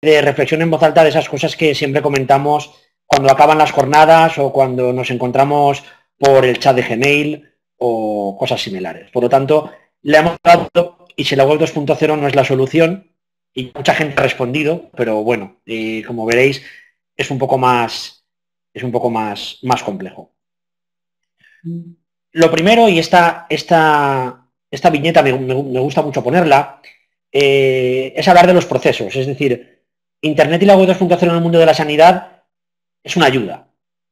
de reflexión en voz alta de esas cosas que siempre comentamos cuando acaban las jornadas o cuando nos encontramos por el chat de Gmail o cosas similares. Por lo tanto, le hemos dado y si la web 2.0 no es la solución, y mucha gente ha respondido, pero bueno, eh, como veréis, es un poco más, es un poco más, más complejo. Lo primero, y esta, esta, esta viñeta me, gusta mucho ponerla, eh, es hablar de los procesos. Es decir, Internet y la web 2.0 en el mundo de la sanidad es una ayuda.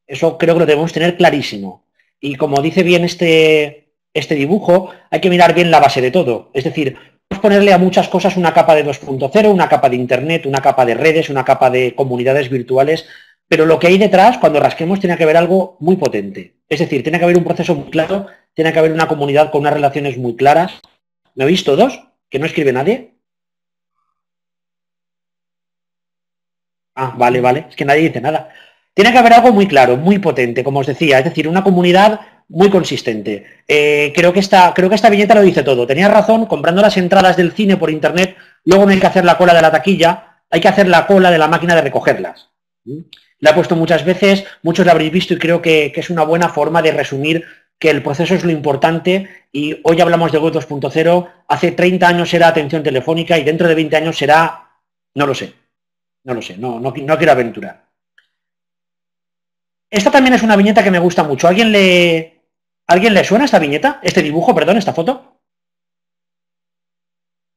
Eso creo que lo debemos tener clarísimo. Y como dice bien este, este dibujo, hay que mirar bien la base de todo. Es decir, ponerle a muchas cosas una capa de 2.0, una capa de Internet, una capa de redes, una capa de comunidades virtuales, pero lo que hay detrás, cuando rasquemos, tiene que haber algo muy potente. Es decir, tiene que haber un proceso muy claro, tiene que haber una comunidad con unas relaciones muy claras. ¿Me veis todos? ¿Que no escribe nadie? Ah, vale, vale, es que nadie dice nada. Tiene que haber algo muy claro, muy potente, como os decía, es decir, una comunidad muy consistente. Eh, creo, que esta, creo que esta viñeta lo dice todo. Tenía razón, comprando las entradas del cine por internet, luego no hay que hacer la cola de la taquilla, hay que hacer la cola de la máquina de recogerlas. ¿Mm? La he puesto muchas veces, muchos la habréis visto y creo que, es una buena forma de resumir que el proceso es lo importante y hoy hablamos de Web 2.0, hace 30 años era atención telefónica y dentro de 20 años será, no lo sé, no lo sé, no, no, no quiero aventurar. Esta también es una viñeta que me gusta mucho. ¿Alguien le, ¿Alguien le suena esta viñeta? Este dibujo, perdón, esta foto.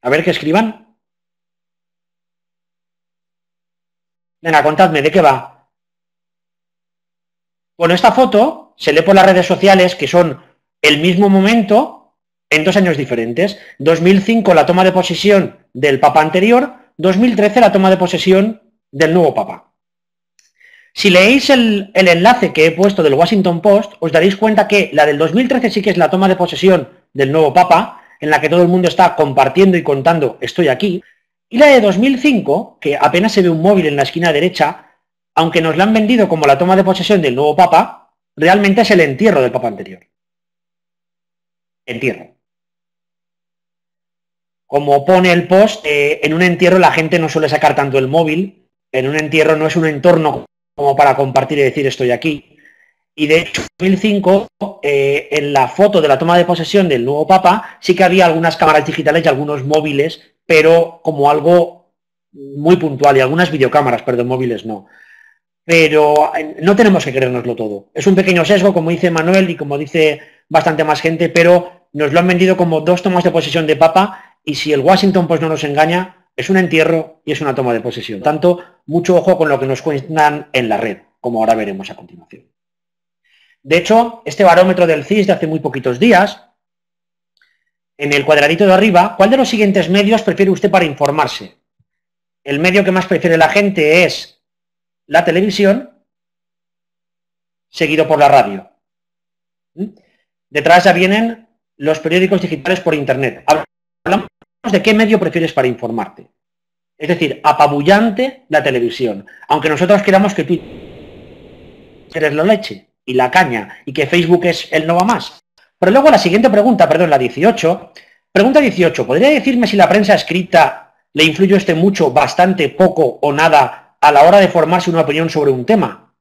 A ver que escriban. Venga, contadme, ¿de qué va? Bueno, esta foto se lee por las redes sociales que son el mismo momento en dos años diferentes. 2005 la toma de posesión del Papa anterior, 2013 la toma de posesión del nuevo Papa. Si leéis el, enlace que he puesto del Washington Post, os daréis cuenta que la del 2013 sí que es la toma de posesión del nuevo Papa, en la que todo el mundo está compartiendo y contando estoy aquí, y la de 2005, que apenas se ve un móvil en la esquina derecha, aunque nos la han vendido como la toma de posesión del nuevo Papa, realmente es el entierro del Papa anterior. Entierro. Como pone el post, eh, en un entierro la gente no suele sacar tanto el móvil, en un entierro no es un entorno como para compartir y decir estoy aquí. Y de hecho, en 2005, eh, en la foto de la toma de posesión del nuevo Papa, sí que había algunas cámaras digitales y algunos móviles, pero como algo muy puntual, y algunas videocámaras, perdón, móviles no. Pero eh, no tenemos que creérnoslo todo. Es un pequeño sesgo, como dice Manuel y como dice bastante más gente, pero nos lo han vendido como dos tomas de posesión de Papa, y si el Washington pues no nos engaña, es un entierro y es una toma de posesión. Tanto, mucho ojo con lo que nos cuentan en la red, como ahora veremos a continuación. De hecho, este barómetro del CIS de hace muy poquitos días, en el cuadradito de arriba, ¿cuál de los siguientes medios prefiere usted para informarse? El medio que más prefiere la gente es la televisión, seguido por la radio. ¿Mm? Detrás ya vienen los periódicos digitales por Internet. De qué medio prefieres para informarte. Es decir, apabullante la televisión. Aunque nosotros queramos que tú eres la leche y la caña y que Facebook es el no va más. Pero luego la siguiente pregunta, perdón, la 18. Pregunta 18. ¿Podría decirme si la prensa escrita le influye este mucho, bastante, poco o nada a la hora de formarse una opinión sobre un tema?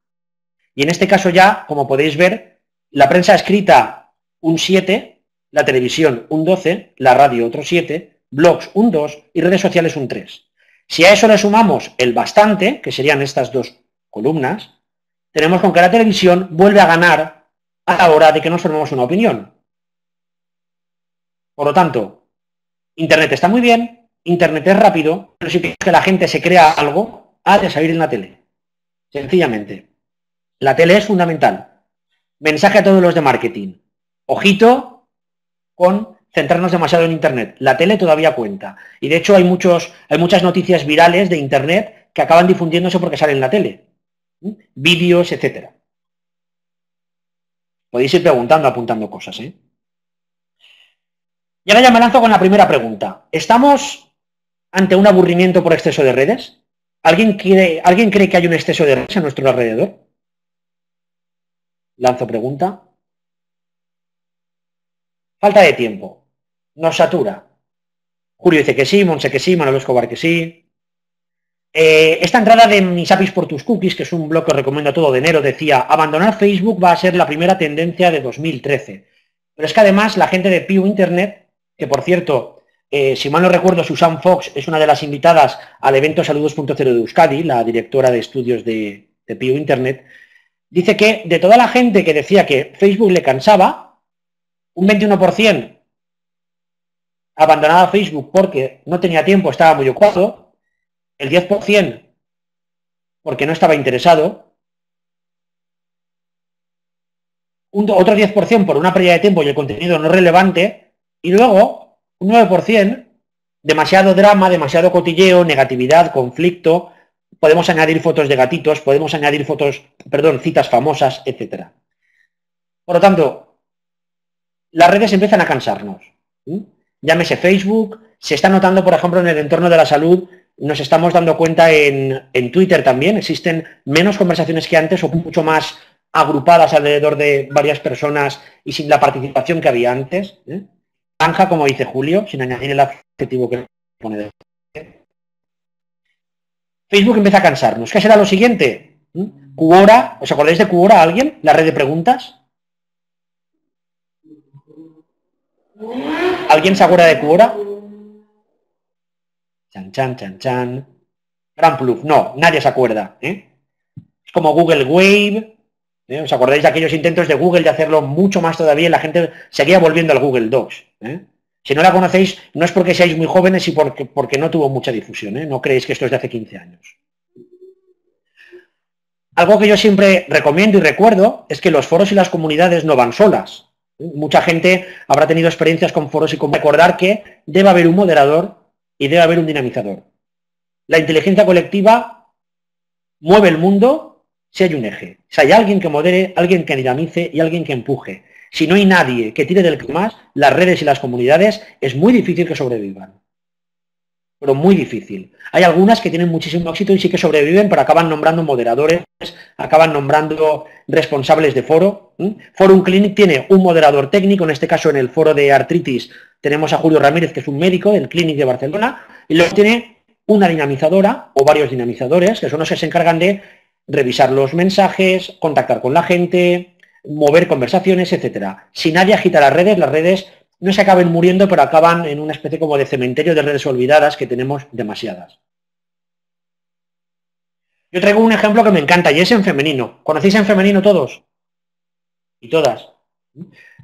Y en este caso ya, como podéis ver, la prensa escrita un 7, la televisión un 12, la radio otro 7, blogs un 2 y redes sociales un 3. Si a eso le sumamos el bastante, que serían estas dos columnas, tenemos con que la televisión vuelve a ganar a la hora de que nos formemos una opinión. Por lo tanto, Internet está muy bien, Internet es rápido, pero si que la gente se crea algo, ha de salir en la tele. Sencillamente. La tele es fundamental. Mensaje a todos los de marketing. Ojito con centrarnos demasiado en Internet. La tele todavía cuenta. Y de hecho hay, muchos, hay muchas noticias virales de Internet que acaban difundiéndose porque salen en la tele. Vídeos, etcétera. Podéis ir preguntando, apuntando cosas. ¿eh? Y ahora ya me lanzo con la primera pregunta. ¿Estamos ante un aburrimiento por exceso de redes? ¿Alguien, quiere, ¿Alguien cree que hay un exceso de redes a nuestro alrededor? Lanzo pregunta. Falta de tiempo. Nos satura. Julio dice que sí, Monse que sí, Manuel Escobar que sí. Eh, esta entrada de Mis APIs por tus cookies, que es un blog que recomiendo todo de enero, decía, abandonar Facebook va a ser la primera tendencia de 2013. Pero es que además la gente de Pew Internet, que por cierto, eh, si mal no recuerdo, Susan Fox es una de las invitadas al evento Saludos.0 de Euskadi, la directora de estudios de, de Pew Internet, dice que de toda la gente que decía que Facebook le cansaba, un 21% abandonaba Facebook porque no tenía tiempo, estaba muy ocupado, el 10% porque no estaba interesado, un, otro 10% por una pérdida de tiempo y el contenido no relevante, y luego un 9% demasiado drama, demasiado cotilleo, negatividad, conflicto, podemos añadir fotos de gatitos, podemos añadir fotos, perdón, citas famosas, etc. Por lo tanto, las redes empiezan a cansarnos. Llámese Facebook, se está notando, por ejemplo, en el entorno de la salud, nos estamos dando cuenta en, Twitter también, existen menos conversaciones que antes o mucho más agrupadas alrededor de varias personas y sin la participación que había antes. ¿eh? como dice Julio, sin añadir el adjetivo que pone de... Facebook empieza a cansarnos. ¿Qué será lo siguiente? ¿Mm? Quora, ¿os acordáis de Quora alguien? La red de preguntas. ¿Alguien se acuerda de Quora? Chan, chan, chan, chan. Gran plus. No, nadie se acuerda. ¿eh? Es como Google Wave. ¿eh? ¿Os acordáis de aquellos intentos de Google de hacerlo mucho más todavía? La gente seguía volviendo al Google Docs. ¿eh? Si no la conocéis, no es porque seáis muy jóvenes y porque, porque no tuvo mucha difusión. No creéis que esto es de hace 15 años. Algo que yo siempre recomiendo y recuerdo es que los foros y las comunidades no van solas. Mucha gente habrá tenido experiencias con foros y con recordar que debe haber un moderador y debe haber un dinamizador. La inteligencia colectiva mueve el mundo si hay un eje. Si hay alguien que modere, alguien que dinamice y alguien que empuje. Si no hay nadie que tire del que más, las redes y las comunidades es muy difícil que sobrevivan. Pero muy difícil. Hay algunas que tienen muchísimo éxito y sí que sobreviven, pero acaban nombrando moderadores, acaban nombrando responsables de foro. Forum Clinic tiene un moderador técnico, en este caso en el foro de artritis tenemos a Julio Ramírez, que es un médico del Clinic de Barcelona, y luego tiene una dinamizadora o varios dinamizadores, que son los que se encargan de revisar los mensajes, contactar con la gente, mover conversaciones, etcétera. Si nadie agita las redes, las redes no se acaben muriendo, pero acaban en una especie como de cementerio de redes olvidadas que tenemos demasiadas. Yo traigo un ejemplo que me encanta y es en femenino. ¿Conocéis en femenino todos? Y todas.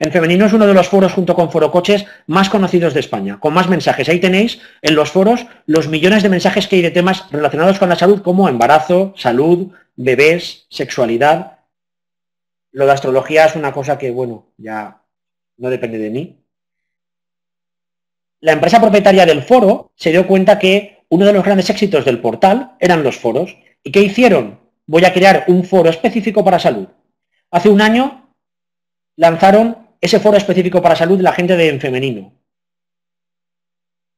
En femenino es uno de los foros junto con Foro Coches más conocidos de España, con más mensajes. Ahí tenéis en los foros los millones de mensajes que hay de temas relacionados con la salud como embarazo, salud, bebés, sexualidad. Lo de astrología es una cosa que, bueno, ya no depende de mí. La empresa propietaria del foro se dio cuenta que uno de los grandes éxitos del portal eran los foros. ¿Y qué hicieron? Voy a crear un foro específico para salud. Hace un año lanzaron ese foro específico para salud la gente de En Femenino.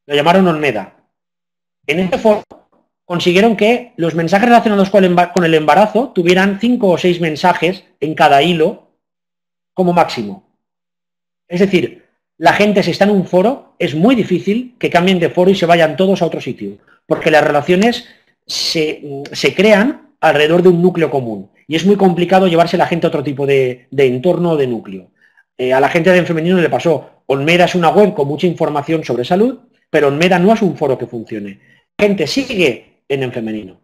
Lo llamaron Onmeda. En este foro consiguieron que los mensajes relacionados con el embarazo tuvieran cinco o seis mensajes en cada hilo como máximo. Es decir, la gente si está en un foro, es muy difícil que cambien de foro y se vayan todos a otro sitio, porque las relaciones se, se crean alrededor de un núcleo común y es muy complicado llevarse la gente a otro tipo de, entorno o de núcleo. Eh, a la gente de En Femenino le pasó, Onmeda es una web con mucha información sobre salud, pero Onmeda no es un foro que funcione. La gente sigue en En Femenino,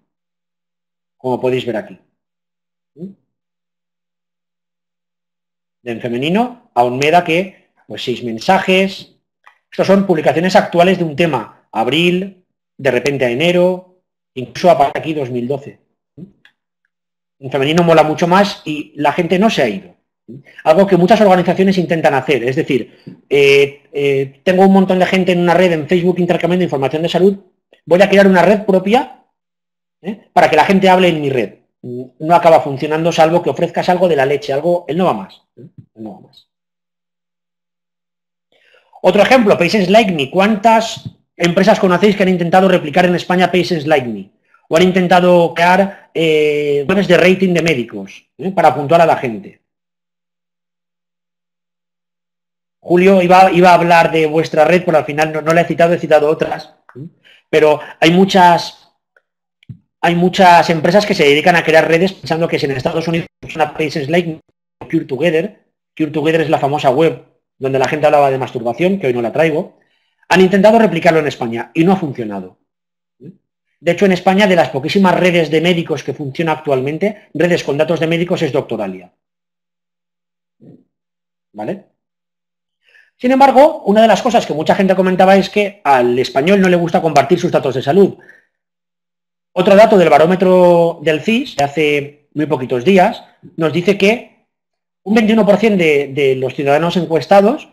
como podéis ver aquí. ¿Mm? De En Femenino a Onmeda que, pues seis mensajes. Estos son publicaciones actuales de un tema. Abril, de repente a enero, incluso a aquí 2012. En femenino mola mucho más y la gente no se ha ido. Algo que muchas organizaciones intentan hacer. Es decir, eh, eh, tengo un montón de gente en una red en Facebook intercambiando información de salud. Voy a crear una red propia ¿eh? para que la gente hable en mi red. No acaba funcionando salvo que ofrezcas algo de la leche, algo, él no va más. no va más. Otro ejemplo, Patients Like Me. ¿Cuántas empresas conocéis que han intentado replicar en España Patients Like Me? o han intentado crear eh, de rating de médicos ¿eh? para puntuar a la gente. Julio iba, iba, a hablar de vuestra red, pero al final no, no la he citado, he citado otras. Pero hay muchas, hay muchas empresas que se dedican a crear redes pensando que si en Estados Unidos una Paces like Cure Together, Cure Together es la famosa web donde la gente hablaba de masturbación, que hoy no la traigo, han intentado replicarlo en España y no ha funcionado. De hecho, en España, de las poquísimas redes de médicos que funciona actualmente, redes con datos de médicos es Doctoralia. ¿Vale? Sin embargo, una de las cosas que mucha gente comentaba es que al español no le gusta compartir sus datos de salud. Otro dato del barómetro del CIS, de hace muy poquitos días, nos dice que un 21% de, de los ciudadanos encuestados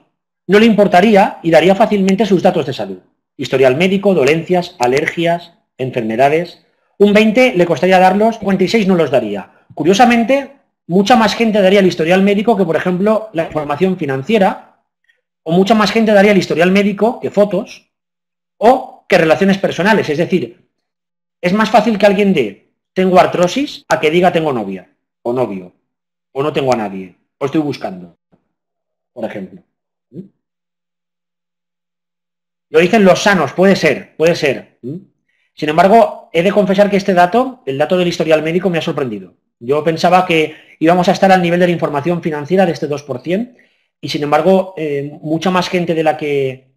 no le importaría y daría fácilmente sus datos de salud. Historial médico, dolencias, alergias, enfermedades. Un 20 le costaría darlos, 56 no los daría. Curiosamente, mucha más gente daría el historial médico que, por ejemplo, la información financiera, o mucha más gente daría el historial médico que fotos, o que relaciones personales. Es decir, es más fácil que alguien dé tengo artrosis a que diga tengo novia, o novio, o no tengo a nadie, o estoy buscando, por ejemplo. Lo dicen los sanos, puede ser, puede ser. Sin embargo, he de confesar que este dato, el dato del historial médico, me ha sorprendido. Yo pensaba que íbamos a estar al nivel de la información financiera de este 2%, y sin embargo, eh, mucha más gente de la que,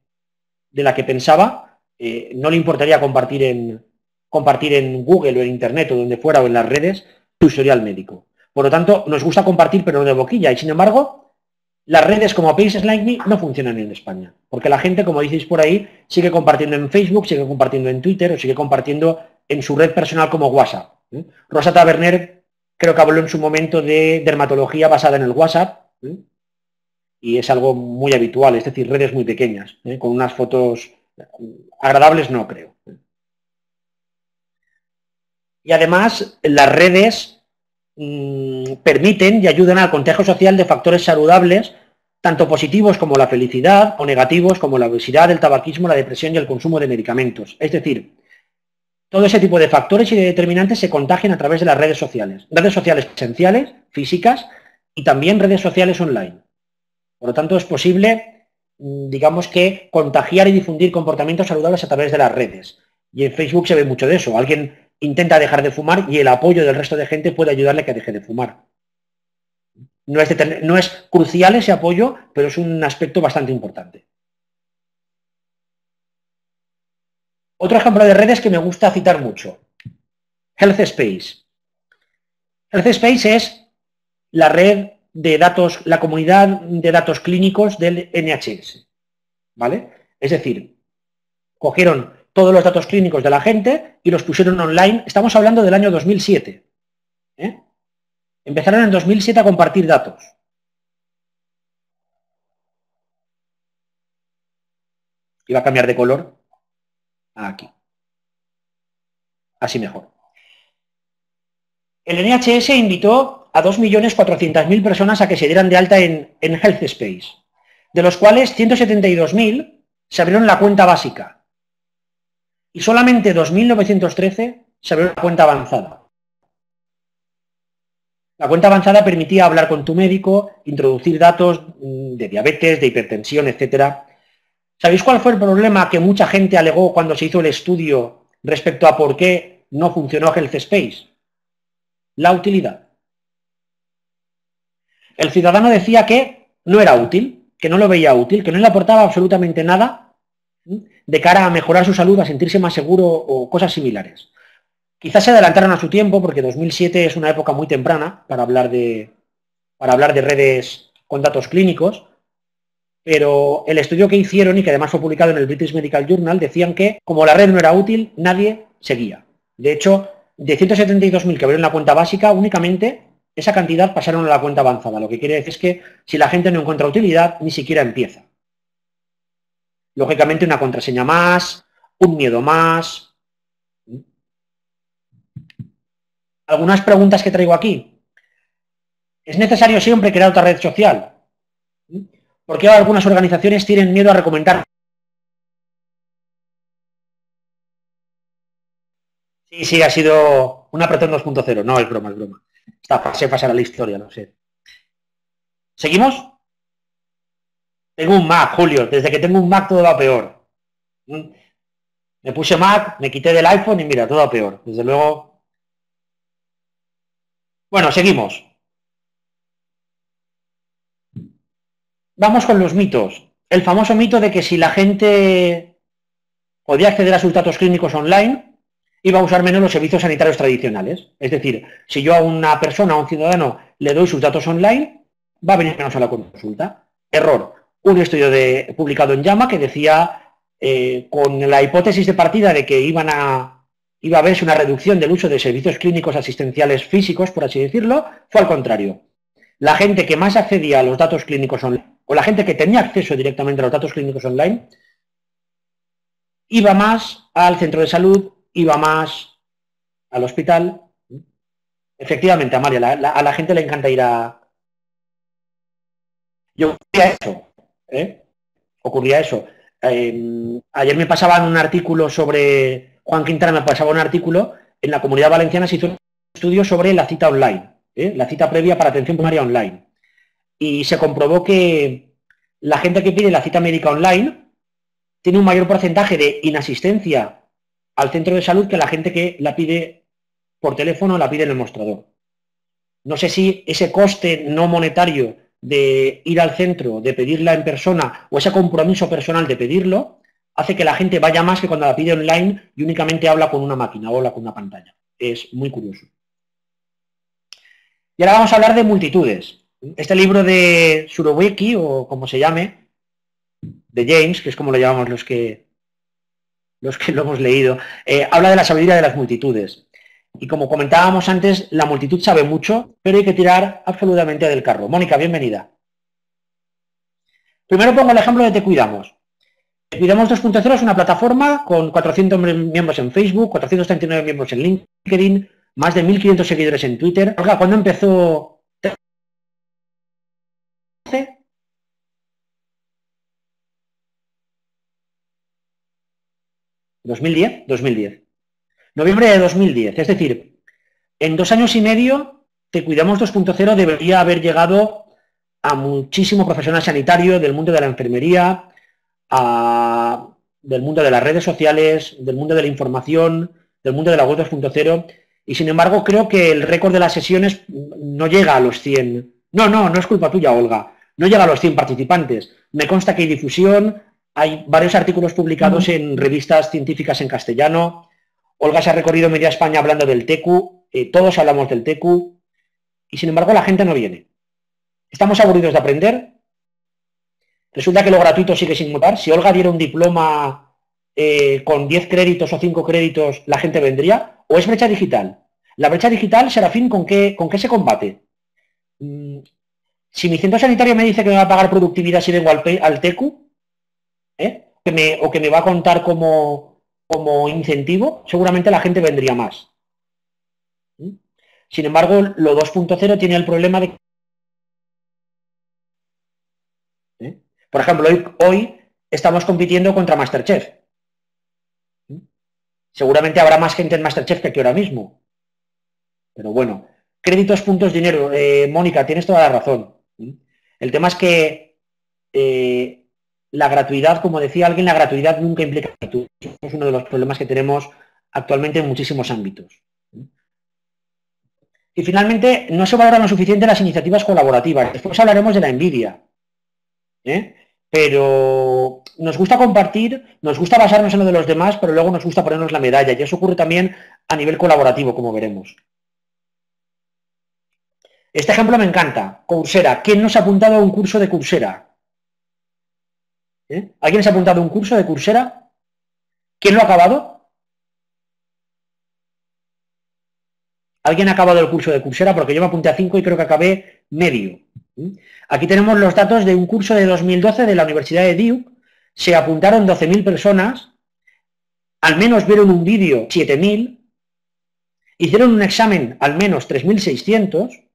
de la que pensaba eh, no le importaría compartir en, compartir en Google o en Internet o donde fuera o en las redes su historial médico. Por lo tanto, nos gusta compartir, pero no de boquilla. Y sin embargo, las redes como Paces Like Me no funcionan en España. Porque la gente, como dices por ahí, sigue compartiendo en Facebook, sigue compartiendo en Twitter o sigue compartiendo en su red personal como WhatsApp. ¿eh? Rosa Taberner creo que habló en su momento de dermatología basada en el WhatsApp y es algo muy habitual, es decir, redes muy pequeñas, ¿eh? con unas fotos agradables no creo. Y además las redes mm, permiten y ayudan al contexto social de factores saludables, tanto positivos como la felicidad, o negativos como la obesidad, el tabaquismo, la depresión y el consumo de medicamentos. Es decir, todo ese tipo de factores y de determinantes se contagian a través de las redes sociales. Redes sociales esenciales, físicas, y también redes sociales online. Por lo tanto, es posible, mm, digamos que, contagiar y difundir comportamientos saludables a través de las redes. Y en Facebook se ve mucho de eso. Alguien intenta dejar de fumar y el apoyo del resto de gente puede ayudarle a que deje de fumar. No es, crucial ese apoyo, pero es un aspecto bastante importante. Otro ejemplo de redes que me gusta citar mucho. Health Space. Health Space es la red de datos, la comunidad de datos clínicos del NHS. ¿Vale? Es decir, cogieron todos los datos clínicos de la gente y los pusieron online. Estamos hablando del año 2007. ¿eh? Empezaron en 2007 a compartir datos. Iba a cambiar de color aquí. Así mejor. El NHS invitó a 2.400.000 personas a que se dieran de alta en, en Health Space, de los cuales 172.000 se abrieron la cuenta básica y solamente 2.913 se abrieron la cuenta avanzada. La cuenta avanzada permitía hablar con tu médico, introducir datos mm, de diabetes, de hipertensión, etc. ¿Sabéis cuál fue el problema que mucha gente alegó cuando se hizo el estudio respecto a por qué no funcionó Health Space? La utilidad. El ciudadano decía que no era útil, que no lo veía útil, que no le aportaba absolutamente nada de cara a mejorar su salud, a sentirse más seguro o cosas similares. Quizás se adelantaron a su tiempo porque 2007 es una época muy temprana para hablar de, para hablar de redes con datos clínicos, pero el estudio que hicieron y que además fue publicado en el British Medical Journal decían que como la red no era útil, nadie seguía. De hecho, de 172.000 que abrieron la cuenta básica, únicamente esa cantidad pasaron a la cuenta avanzada. Lo que quiere decir es que si la gente no encuentra utilidad, ni siquiera empieza. Lógicamente una contraseña más, un miedo más. Algunas preguntas que traigo aquí. ¿Es necesario siempre crear otra red social? ¿Por qué algunas organizaciones tienen miedo a recomendar? Sí, sí, ha sido un apretón 2.0. No, es broma, es broma. Esta fase pasará la historia, no sé. ¿Seguimos? Tengo un Mac, Julio. Desde que tengo un Mac todo va peor. Mm. Me puse Mac, me quité del iPhone y mira, todo va peor. Desde luego, Bueno, seguimos. Vamos con los mitos. El famoso mito de que si la gente podía acceder a sus datos clínicos online, iba a usar menos los servicios sanitarios tradicionales. Es decir, si yo a una persona, a un ciudadano, le doy sus datos online, va a venir menos a la consulta. Error. Un estudio publicado en Llama que decía, eh, con la hipótesis de partida de que iban a, iba a haberse una reducción del uso de servicios clínicos asistenciales físicos, por así decirlo, fue al contrario. La gente que más accedía a los datos clínicos online, o la gente que tenía acceso directamente a los datos clínicos online, iba más al centro de salud, iba más al hospital. Efectivamente, Amalia, a la gente le encanta ir a... Yo ocurría eso, ¿eh? Ocurría eso. Em, ayer me pasaban un artículo sobre... Juan Quintana me pasaba un artículo, en la Comunidad Valenciana se hizo un estudio sobre la cita online, ¿eh? la cita previa para atención primaria online. Y se comprobó que la gente que pide la cita médica online tiene un mayor porcentaje de inasistencia al centro de salud que la gente que la pide por teléfono o la pide en el mostrador. No sé si ese coste no monetario de ir al centro, de pedirla en persona, o ese compromiso personal de pedirlo, hace que la gente vaya más que cuando la pide online y únicamente habla con una máquina o habla con una pantalla. Es muy curioso. Y ahora vamos a hablar de multitudes. Este libro de Suroweki, o como se llame, de James, que es como lo llamamos los que, los que lo hemos leído, eh, habla de la sabiduría de las multitudes. Y como comentábamos antes, la multitud sabe mucho, pero hay que tirar absolutamente del carro. Mónica, bienvenida. Primero pongo el ejemplo de Te Cuidamos. Te Cuidamos 2.0 es una plataforma con 400 miembros en Facebook, 439 miembros en LinkedIn, más de 1.500 seguidores en Twitter. Olga, ¿cuándo empezó? ¿2010? 2010. Noviembre de 2010. Es decir, en dos años y medio, Te Cuidamos 2.0 debería haber llegado a muchísimo profesional sanitario del mundo de la enfermería, del mundo de las redes sociales, del mundo de la información, del mundo de la web 2.0, y sin embargo creo que el récord de las sesiones no llega a los 100. No, no, no es culpa tuya, Olga. No llega a los 100 participantes. Me consta que hay difusión, hay varios artículos publicados en revistas científicas en castellano, Olga se ha recorrido media España hablando del TECU, eh, todos hablamos del TECU, y sin embargo la gente no viene. ¿Estamos aburridos de aprender? Resulta que lo gratuito sigue sin mutar. Si Olga diera un diploma eh, con 10 créditos o 5 créditos, ¿la gente vendría? ¿O es brecha digital? La brecha digital, Serafín, ¿con qué, con qué se combate? Mm, si mi centro sanitario me dice que me va a pagar productividad si vengo al, al TECU, ¿eh? o que me va a contar como como incentivo, seguramente la gente vendría más. ¿Mm? Sin embargo, lo 2.0 tiene el problema de... ¿Eh? Por ejemplo, hoy, estamos compitiendo contra Masterchef. ¿Mm? Seguramente habrá más gente en Masterchef que aquí ahora mismo. Pero bueno, créditos, puntos, dinero. Eh, Mónica, tienes toda la razón. ¿Mm? El tema es que eh, la gratuidad, como decía alguien, la gratuidad nunca implica gratuidad. Es uno de los problemas que tenemos actualmente en muchísimos ámbitos. Y finalmente, no se valoran lo suficiente las iniciativas colaborativas. Después hablaremos de la envidia. ¿eh? Pero nos gusta compartir, nos gusta basarnos en lo de los demás, pero luego nos gusta ponernos la medalla. Y eso ocurre también a nivel colaborativo, como veremos. Este ejemplo me encanta. Coursera. ¿Quién nos ha apuntado a un curso de Coursera? ¿Eh? ¿Alguien se ha apuntado a un curso de Coursera? ¿Quién lo ha acabado? ¿Alguien ha acabado el curso de Coursera? Porque yo me apunté a 5 y creo que acabé medio. ¿Mm? Aquí tenemos los datos de un curso de 2012 de la Universidad de Duke. Se apuntaron 12.000 personas, al menos vieron un vídeo 7.000, hicieron un examen al menos 3.600,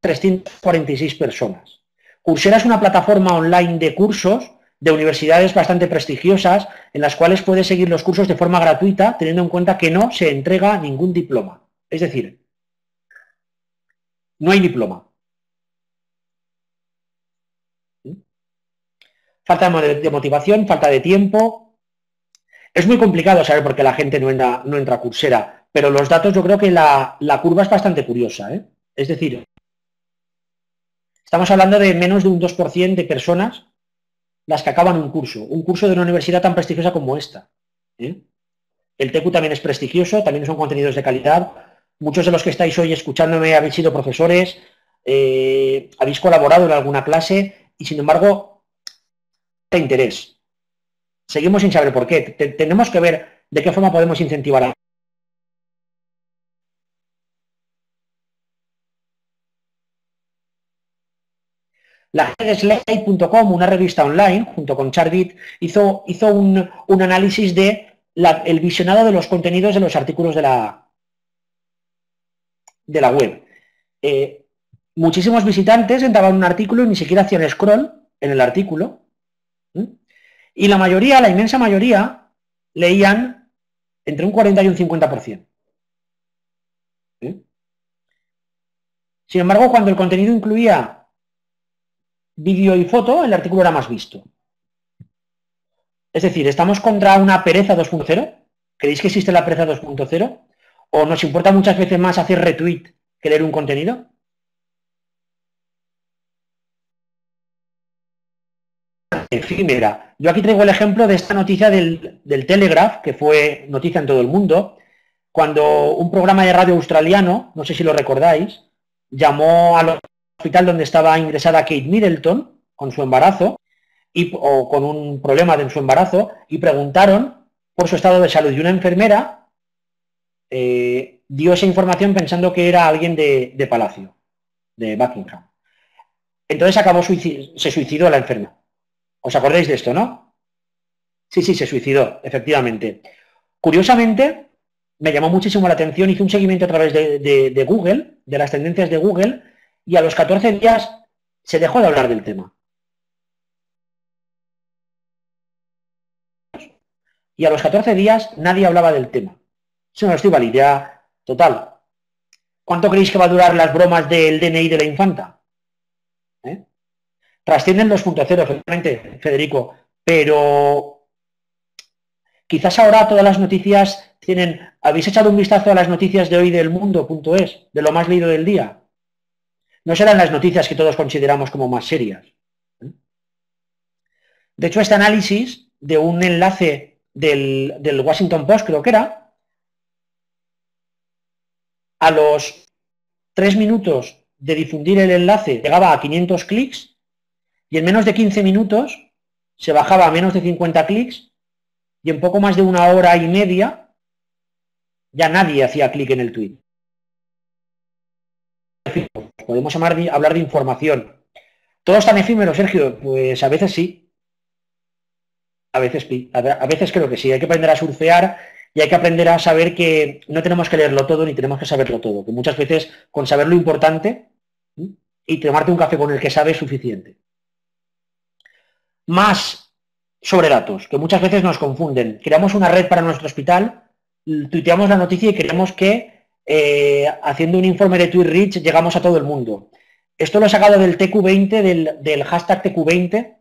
346 personas. Coursera es una plataforma online de cursos de universidades bastante prestigiosas en las cuales puedes seguir los cursos de forma gratuita teniendo en cuenta que no se entrega ningún diploma. Es decir, no hay diploma. Falta de motivación, falta de tiempo. Es muy complicado saber por qué la gente no entra, a Coursera, pero los datos yo creo que la, curva es bastante curiosa. ¿eh? Es decir, estamos hablando de menos de un 2% de personas las que acaban un curso, un curso de una universidad tan prestigiosa como esta. ¿eh? El TECU también es prestigioso, también son contenidos de calidad. Muchos de los que estáis hoy escuchándome habéis sido profesores, eh, habéis colaborado en alguna clase y sin embargo, de interés. Seguimos sin saber por qué. tenemos que ver de qué forma podemos incentivar La Slate.com, una revista online, junto con Charbit, hizo, hizo un, análisis de el visionado de los contenidos de los artículos de la, de la web. Eh, muchísimos visitantes entraban en un artículo y ni siquiera hacían scroll en el artículo. Y la mayoría, la inmensa mayoría, leían entre un 40 y un 50%. Sin embargo, cuando el contenido incluía vídeo y foto, el artículo era más visto. Es decir, ¿estamos contra una pereza 2.0? ¿Creéis que existe la pereza 2.0? ¿O nos importa muchas veces más hacer retweet que leer un contenido? Efímera. Yo aquí traigo el ejemplo de esta noticia del, del Telegraph, que fue noticia en todo el mundo, cuando un programa de radio australiano, no sé si lo recordáis, llamó a los hospital donde estaba ingresada Kate Middleton con su embarazo y, o con un problema de su embarazo y preguntaron por su estado de salud. Y una enfermera eh, dio esa información pensando que era alguien de, Palacio, de Buckingham. Entonces acabó se suicidó la enferma. ¿Os acordáis de esto, no? Sí, sí, se suicidó, efectivamente. Curiosamente, me llamó muchísimo la atención, hice un seguimiento a través de Google, de las tendencias de Google, y a los 14 días se dejó de hablar del tema. Y a los 14 días nadie hablaba del tema. Es una ya total. ¿Cuánto creéis que va a durar las bromas del DNI de la infanta? ¿Eh? Trascienden 2.0, efectivamente, Federico, pero quizás ahora todas las noticias tienen... ¿Habéis echado un vistazo a las noticias de hoy del mundo.es, de lo más leído del día? No serán las noticias que todos consideramos como más serias. De hecho, este análisis de un enlace del, Washington Post, creo que era, a los tres minutos de difundir el enlace llegaba a 500 clics y en menos de 15 minutos se bajaba a menos de 50 clics y en poco más de una hora y media ya nadie hacía clic en el tweet podemos hablar de información. ¿Todo es tan efímero, Sergio? Pues a veces sí. A veces. A veces creo que sí. Hay que aprender a surfear y hay que aprender a saber que no tenemos que leerlo todo ni tenemos que saberlo todo. Que muchas veces con saber lo importante y tomarte un café con el que sabes es suficiente. Más sobre datos, que muchas veces nos confunden. Creamos una red para nuestro hospital, tuiteamos la noticia y queremos que eh, haciendo un informe de TweetReach llegamos a todo el mundo. Esto lo he sacado del TQ20, del, hashtag TQ20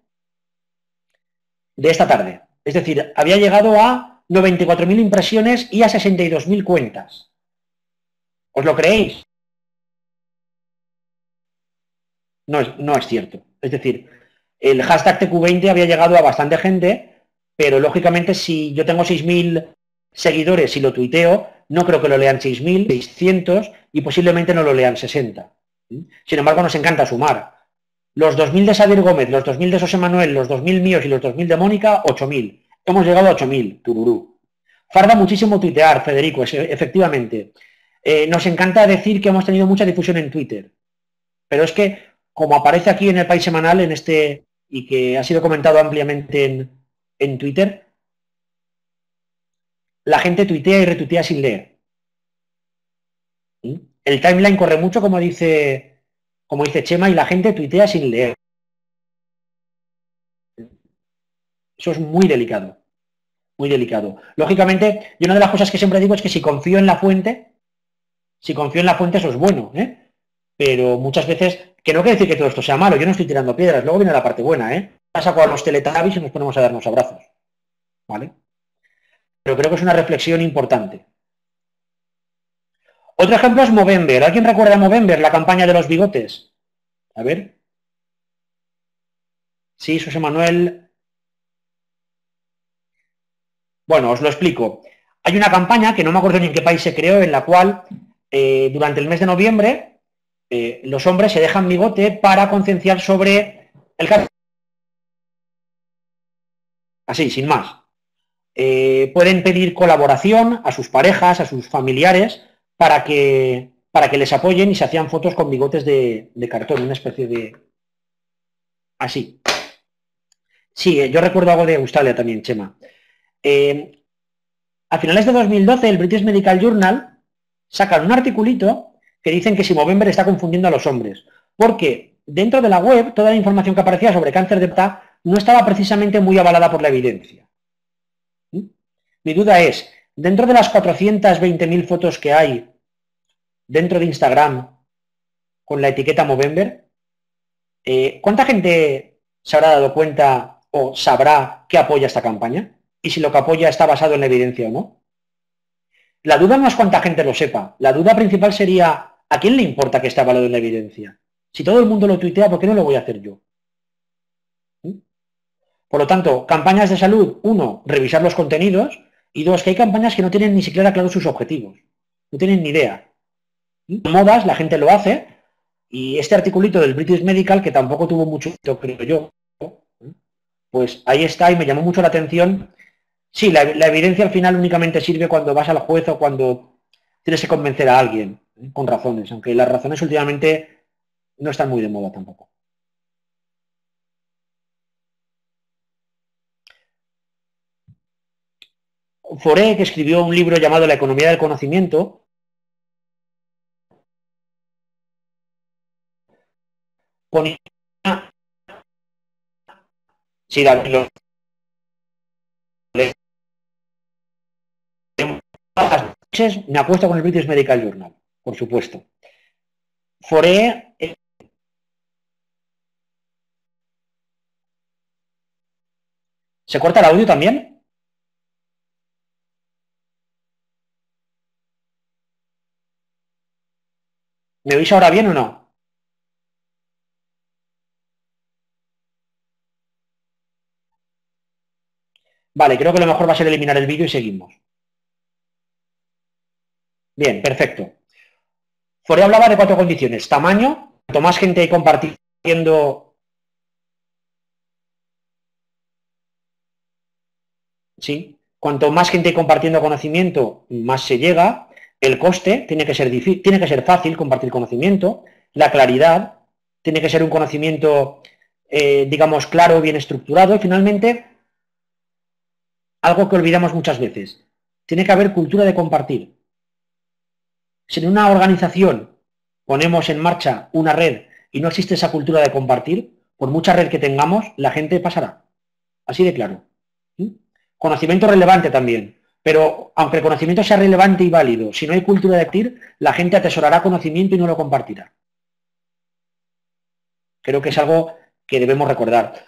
de esta tarde. Es decir, había llegado a 94.000 impresiones y a 62.000 cuentas. ¿Os lo creéis? No es, no es cierto. Es decir, el hashtag TQ20 había llegado a bastante gente, pero lógicamente si yo tengo 6.000 seguidores y lo tuiteo, no creo que lo lean 6.600 y posiblemente no lo lean 60. Sin embargo, nos encanta sumar. Los 2.000 de Xavier Gómez, los 2.000 de José Manuel, los 2.000 míos y los 2.000 de Mónica, 8.000. Hemos llegado a 8.000, tururú. Farda muchísimo tuitear, Federico, efectivamente. Eh, nos encanta decir que hemos tenido mucha difusión en Twitter. Pero es que, como aparece aquí en el País Semanal, en este, y que ha sido comentado ampliamente en, en Twitter, la gente tuitea y retuitea sin leer. El timeline corre mucho, como dice, como dice Chema, y la gente tuitea sin leer. Eso es muy delicado. Muy delicado. Lógicamente, yo una de las cosas que siempre digo es que si confío en la fuente, si confío en la fuente, eso es bueno. ¿eh? Pero muchas veces, que no quiere decir que todo esto sea malo, yo no estoy tirando piedras, luego viene la parte buena, ¿eh? Pasa con los teletubbies y nos ponemos a darnos abrazos. ¿Vale? Pero creo que es una reflexión importante. Otro ejemplo es Movember. ¿Alguien recuerda Movember, la campaña de los bigotes? A ver. Sí, José Manuel. Bueno, os lo explico. Hay una campaña que no me acuerdo ni en qué país se creó, en la cual eh, durante el mes de noviembre eh, los hombres se dejan bigote para concienciar sobre el cáncer. Así, sin más. Eh, pueden pedir colaboración a sus parejas, a sus familiares, para que, para que les apoyen y se hacían fotos con bigotes de, cartón, una especie de... Así. Sí, eh, yo recuerdo algo de Australia también, Chema. Eh, a finales de 2012, el British Medical Journal saca un articulito que dicen que si Movember está confundiendo a los hombres, porque dentro de la web toda la información que aparecía sobre cáncer de pta no estaba precisamente muy avalada por la evidencia. Mi duda es, dentro de las 420.000 fotos que hay dentro de Instagram con la etiqueta Movember, eh, ¿cuánta gente se habrá dado cuenta o sabrá que apoya esta campaña? Y si lo que apoya está basado en la evidencia o no. La duda no es cuánta gente lo sepa. La duda principal sería, ¿a quién le importa que esté avalado en la evidencia? Si todo el mundo lo tuitea, ¿por qué no lo voy a hacer yo? ¿Mm? Por lo tanto, campañas de salud, uno, revisar los contenidos, y dos, que hay campañas que no tienen ni siquiera claros sus objetivos. No tienen ni idea. Modas, la gente lo hace, y este articulito del British Medical, que tampoco tuvo mucho, creo yo, pues ahí está y me llamó mucho la atención. Sí, la, evidencia al final únicamente sirve cuando vas al juez o cuando tienes que convencer a alguien, con razones, aunque las razones últimamente no están muy de moda tampoco. Foré, que escribió un libro llamado La economía del conocimiento, ponía... Sí, David, me apuesto con el British Medical Journal, por supuesto. Foré... Eh, ¿Se corta el audio también? ¿Me oís ahora bien o no? Vale, creo que lo mejor va a ser eliminar el vídeo y seguimos. Bien, perfecto. Fore hablaba de cuatro condiciones. Tamaño, cuanto más gente hay compartiendo... Sí, cuanto más gente hay compartiendo conocimiento, más se llega. El coste tiene que ser, tiene que ser fácil compartir conocimiento. La claridad tiene que ser un conocimiento, eh, digamos, claro, bien estructurado. Y finalmente, algo que olvidamos muchas veces. Tiene que haber cultura de compartir. Si en una organización ponemos en marcha una red y no existe esa cultura de compartir, por mucha red que tengamos, la gente pasará. Así de claro. Conocimiento relevante también. Pero aunque el conocimiento sea relevante y válido, si no hay cultura de compartir, la gente atesorará conocimiento y no lo compartirá. Creo que es algo que debemos recordar.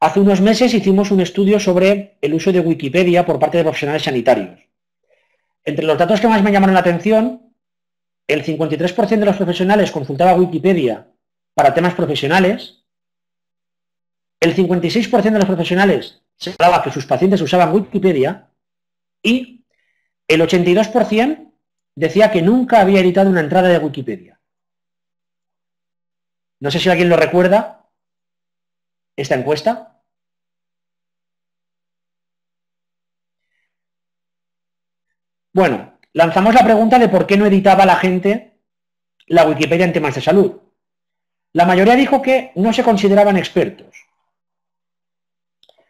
Hace unos meses hicimos un estudio sobre el uso de Wikipedia por parte de profesionales sanitarios. Entre los datos que más me llamaron la atención, el 53% de los profesionales consultaba Wikipedia para temas profesionales, el 56% de los profesionales señalaba que sus pacientes usaban Wikipedia y el 82% decía que nunca había editado una entrada de Wikipedia. No sé si alguien lo recuerda, esta encuesta. Bueno, lanzamos la pregunta de por qué no editaba la gente la Wikipedia en temas de salud. La mayoría dijo que no se consideraban expertos.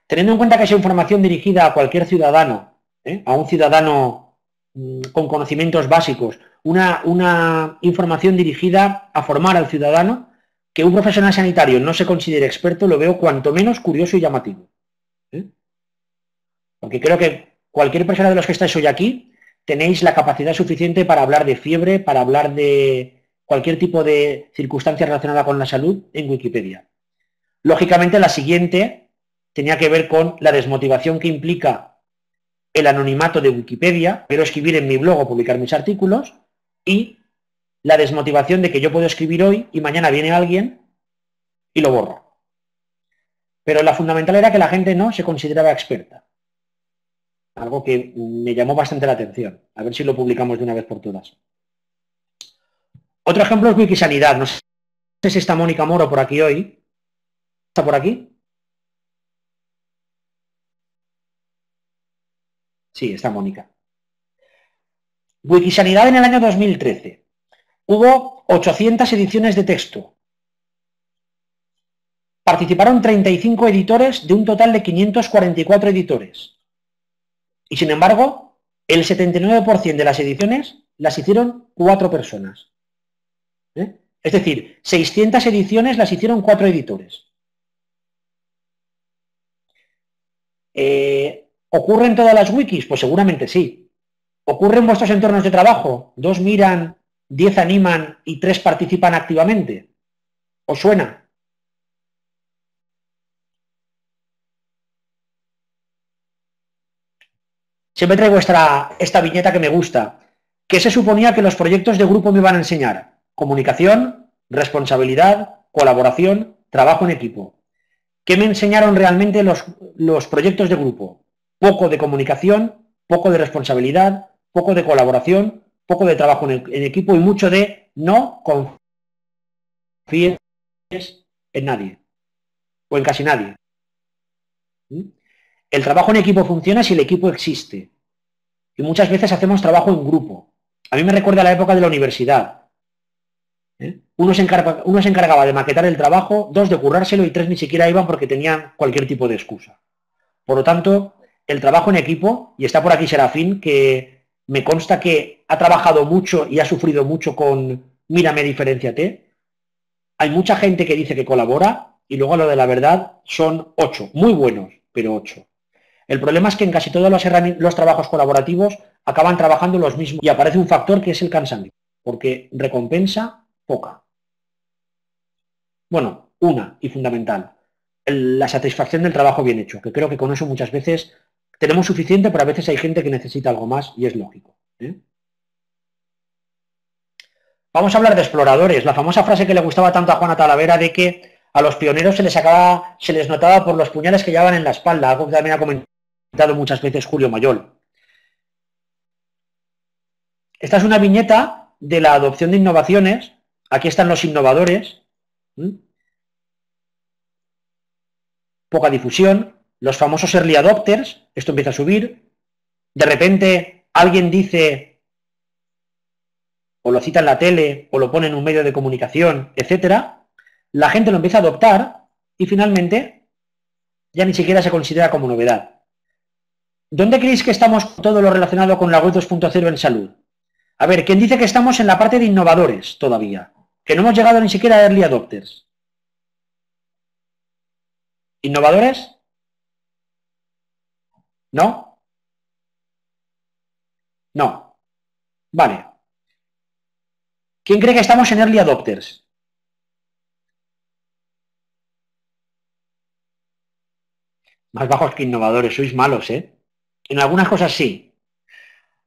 Teniendo en cuenta que es información dirigida a cualquier ciudadano, ¿eh? a un ciudadano mm, con conocimientos básicos, una, información dirigida a formar al ciudadano, que un profesional sanitario no se considere experto, lo veo cuanto menos curioso y llamativo. ¿eh? Porque creo que cualquier persona de los que estáis hoy aquí tenéis la capacidad suficiente para hablar de fiebre, para hablar de cualquier tipo de circunstancia relacionada con la salud en Wikipedia. Lógicamente, la siguiente tenía que ver con la desmotivación que implica el anonimato de Wikipedia, quiero escribir en mi blog o publicar mis artículos, y la desmotivación de que yo puedo escribir hoy y mañana viene alguien y lo borra. Pero la fundamental era que la gente no se consideraba experta. Algo que me llamó bastante la atención. A ver si lo publicamos de una vez por todas. Otro ejemplo es Wikisanidad. No sé si está Mónica Moro por aquí hoy. ¿Está por aquí? Sí, está Mónica. Wikisanidad en el año 2013. Hubo 800 ediciones de texto. Participaron 35 editores de un total de 544 editores. Y sin embargo, el 79% de las ediciones las hicieron cuatro personas. ¿Eh? Es decir, 600 ediciones las hicieron cuatro editores. Eh, ¿Ocurren todas las wikis? Pues seguramente sí. ¿Ocurre en vuestros entornos de trabajo? ¿Dos miran, diez animan y tres participan activamente? ¿Os suena? Siempre traigo esta, esta viñeta que me gusta. ¿Qué se suponía que los proyectos de grupo me iban a enseñar? Comunicación, responsabilidad, colaboración, trabajo en equipo. ¿Qué me enseñaron realmente los, los proyectos de grupo? Poco de comunicación, poco de responsabilidad, poco de colaboración, poco de trabajo en, equipo y mucho de no confíes en nadie o en casi nadie. ¿Mm? El trabajo en equipo funciona si el equipo existe. Y muchas veces hacemos trabajo en grupo. A mí me recuerda la época de la universidad. ¿eh? Uno, se uno se encargaba de maquetar el trabajo, dos de currárselo y tres ni siquiera iban porque tenían cualquier tipo de excusa. Por lo tanto, el trabajo en equipo, y está por aquí Serafín, que me consta que ha trabajado mucho y ha sufrido mucho con Mírame, diferenciate. Hay mucha gente que dice que colabora y luego lo de la verdad son ocho, muy buenos, pero ocho. El problema es que en casi todos los, los trabajos colaborativos acaban trabajando los mismos y aparece un factor que es el cansancio, porque recompensa poca. Bueno, una y fundamental, la satisfacción del trabajo bien hecho, que creo que con eso muchas veces tenemos suficiente, pero a veces hay gente que necesita algo más y es lógico. ¿eh? Vamos a hablar de exploradores. La famosa frase que le gustaba tanto a Juana Talavera de que a los pioneros se les sacaba, se les notaba por los puñales que llevaban en la espalda, algo que también ha comentado muchas veces Julio Mayol. Esta es una viñeta de la adopción de innovaciones. Aquí están los innovadores. Poca difusión los famosos early adopters, esto empieza a subir, de repente alguien dice, o lo cita en la tele, o lo pone en un medio de comunicación, etcétera, la gente lo empieza a adoptar y finalmente ya ni siquiera se considera como novedad. ¿Dónde creéis que estamos todo lo relacionado con la web 2.0 en salud? A ver, ¿quién dice que estamos en la parte de innovadores todavía? Que no hemos llegado ni siquiera a early adopters. ¿Innovadores? ¿No? No. Vale. ¿Quién cree que estamos en Early Adopters? Más bajos que innovadores, sois malos, ¿eh? En algunas cosas sí.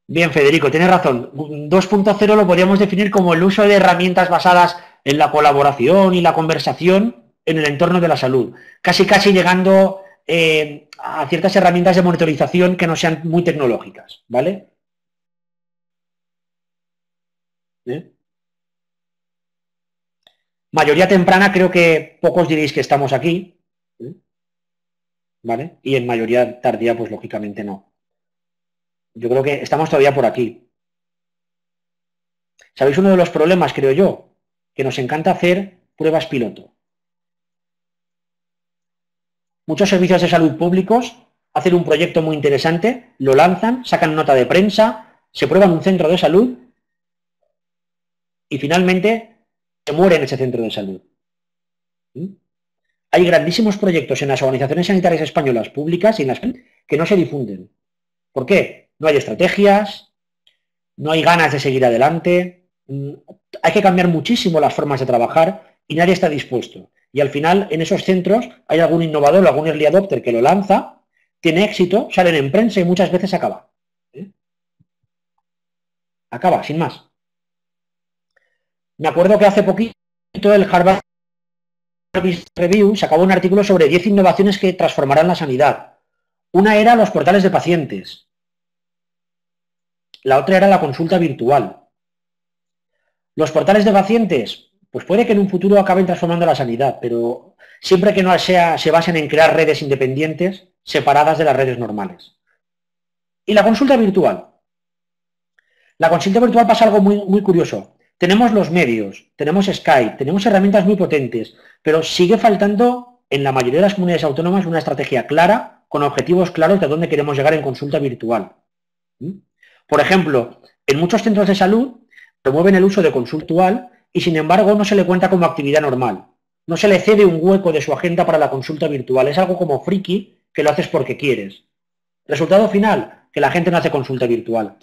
Bien, Federico, tienes razón. 2.0 lo podríamos definir como el uso de herramientas basadas en la colaboración y la conversación en el entorno de la salud. Casi, casi llegando eh, a ciertas herramientas de monitorización que no sean muy tecnológicas, ¿vale? Mayoría temprana creo que pocos diréis que estamos aquí. ¿vale? Y en mayoría tardía, pues lógicamente no. Yo creo que estamos todavía por aquí. ¿Sabéis uno de los problemas, creo yo? Que nos encanta hacer pruebas piloto. Muchos servicios de salud públicos hacen un proyecto muy interesante, lo lanzan, sacan nota de prensa, se prueban un centro de salud y finalmente se muere en ese centro de salud. ¿Mm? Hay grandísimos proyectos en las organizaciones sanitarias españolas públicas y en las que no se difunden. ¿Por qué? No hay estrategias, no hay ganas de seguir adelante, mm, hay que cambiar muchísimo las formas de trabajar y nadie está dispuesto. Y al final, en esos centros, hay algún innovador o algún early adopter que lo lanza, tiene éxito, salen en prensa y muchas veces acaba. ¿eh? Acaba, sin más. Me acuerdo que hace poquito el Harvard Review sacaba un artículo sobre 10 innovaciones que transformarán la sanidad. Una era los portales de pacientes. La otra era la consulta virtual. Los portales de pacientes, pues puede que en un futuro acaben transformando la sanidad, pero siempre que no sea, se basen en crear redes independientes separadas de las redes normales. Y la consulta virtual. La consulta virtual pasa algo muy, muy curioso. Tenemos los medios, tenemos Skype, tenemos herramientas muy potentes, pero sigue faltando en la mayoría de las comunidades autónomas una estrategia clara, con objetivos claros de dónde queremos llegar en consulta virtual. ¿Mm? Por ejemplo, en muchos centros de salud promueven el uso de consulta virtual y sin embargo no se le cuenta como actividad normal. No se le cede un hueco de su agenda para la consulta virtual. Es algo como friki que lo haces porque quieres. Resultado final, que la gente no hace consulta virtual.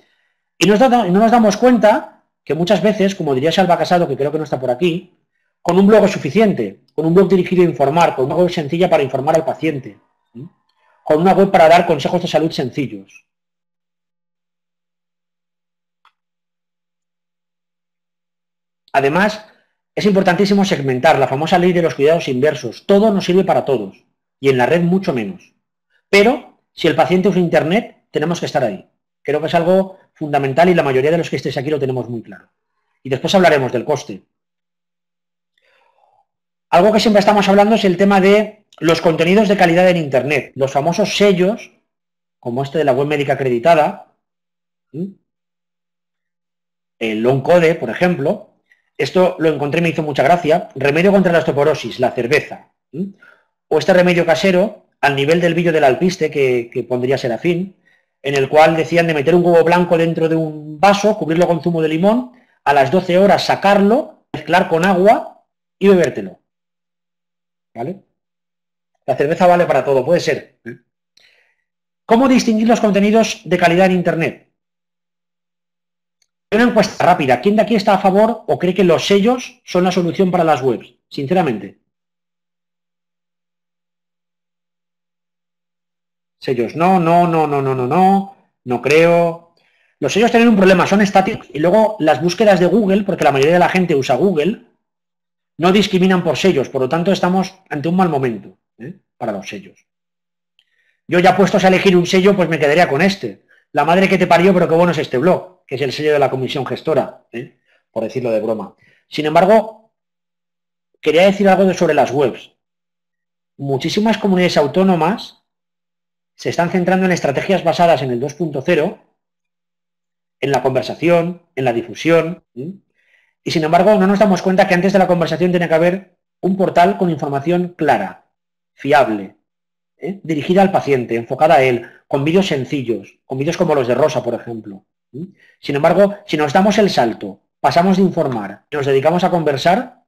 Y, no nos damos cuenta que muchas veces, como diría Salva Casado, que creo que no está por aquí, con un blog es suficiente, con un blog dirigido a informar, con una web sencilla para informar al paciente, con una web para dar consejos de salud sencillos. Además, es importantísimo segmentar la famosa ley de los cuidados inversos. Todo nos sirve para todos y en la red mucho menos. Pero si el paciente usa Internet, tenemos que estar ahí. Creo que es algo fundamental y la mayoría de los que estéis aquí lo tenemos muy claro. Y después hablaremos del coste. Algo que siempre estamos hablando es el tema de los contenidos de calidad en Internet, los famosos sellos, como este de la web médica acreditada, el long code, por ejemplo. Esto lo encontré y me hizo mucha gracia. Remedio contra la osteoporosis, la cerveza. O este remedio casero, al nivel del vídeo del alpiste que, que pondría Serafín, en el cual decían de meter un huevo blanco dentro de un vaso, cubrirlo con zumo de limón, a las 12 horas sacarlo, mezclar con agua y bebértelo. ¿Vale? La cerveza vale para todo, puede ser. ¿Cómo distinguir los contenidos de calidad en Internet? Una encuesta rápida. ¿Quién de aquí está a favor o cree que los sellos son la solución para las webs? Sinceramente. Sellos, no, no, no, no, no, no, no, no creo. Los sellos tienen un problema, son estáticos. Y luego las búsquedas de Google, porque la mayoría de la gente usa Google, no discriminan por sellos. Por lo tanto, estamos ante un mal momento ¿eh? para los sellos. Yo ya puestos a elegir un sello, pues me quedaría con este. La madre que te parió, pero qué bueno es este blog, que es el sello de la comisión gestora, ¿eh? por decirlo de broma. Sin embargo, quería decir algo sobre las webs. Muchísimas comunidades autónomas se están centrando en estrategias basadas en el 2.0, en la conversación, en la difusión, y sin embargo no nos damos cuenta que antes de la conversación tiene que haber un portal con información clara, fiable, ¿eh? dirigida al paciente, enfocada a él, con vídeos sencillos, con vídeos como los de Rosa, por ejemplo. Sin embargo, si nos damos el salto, pasamos de informar y nos dedicamos a conversar,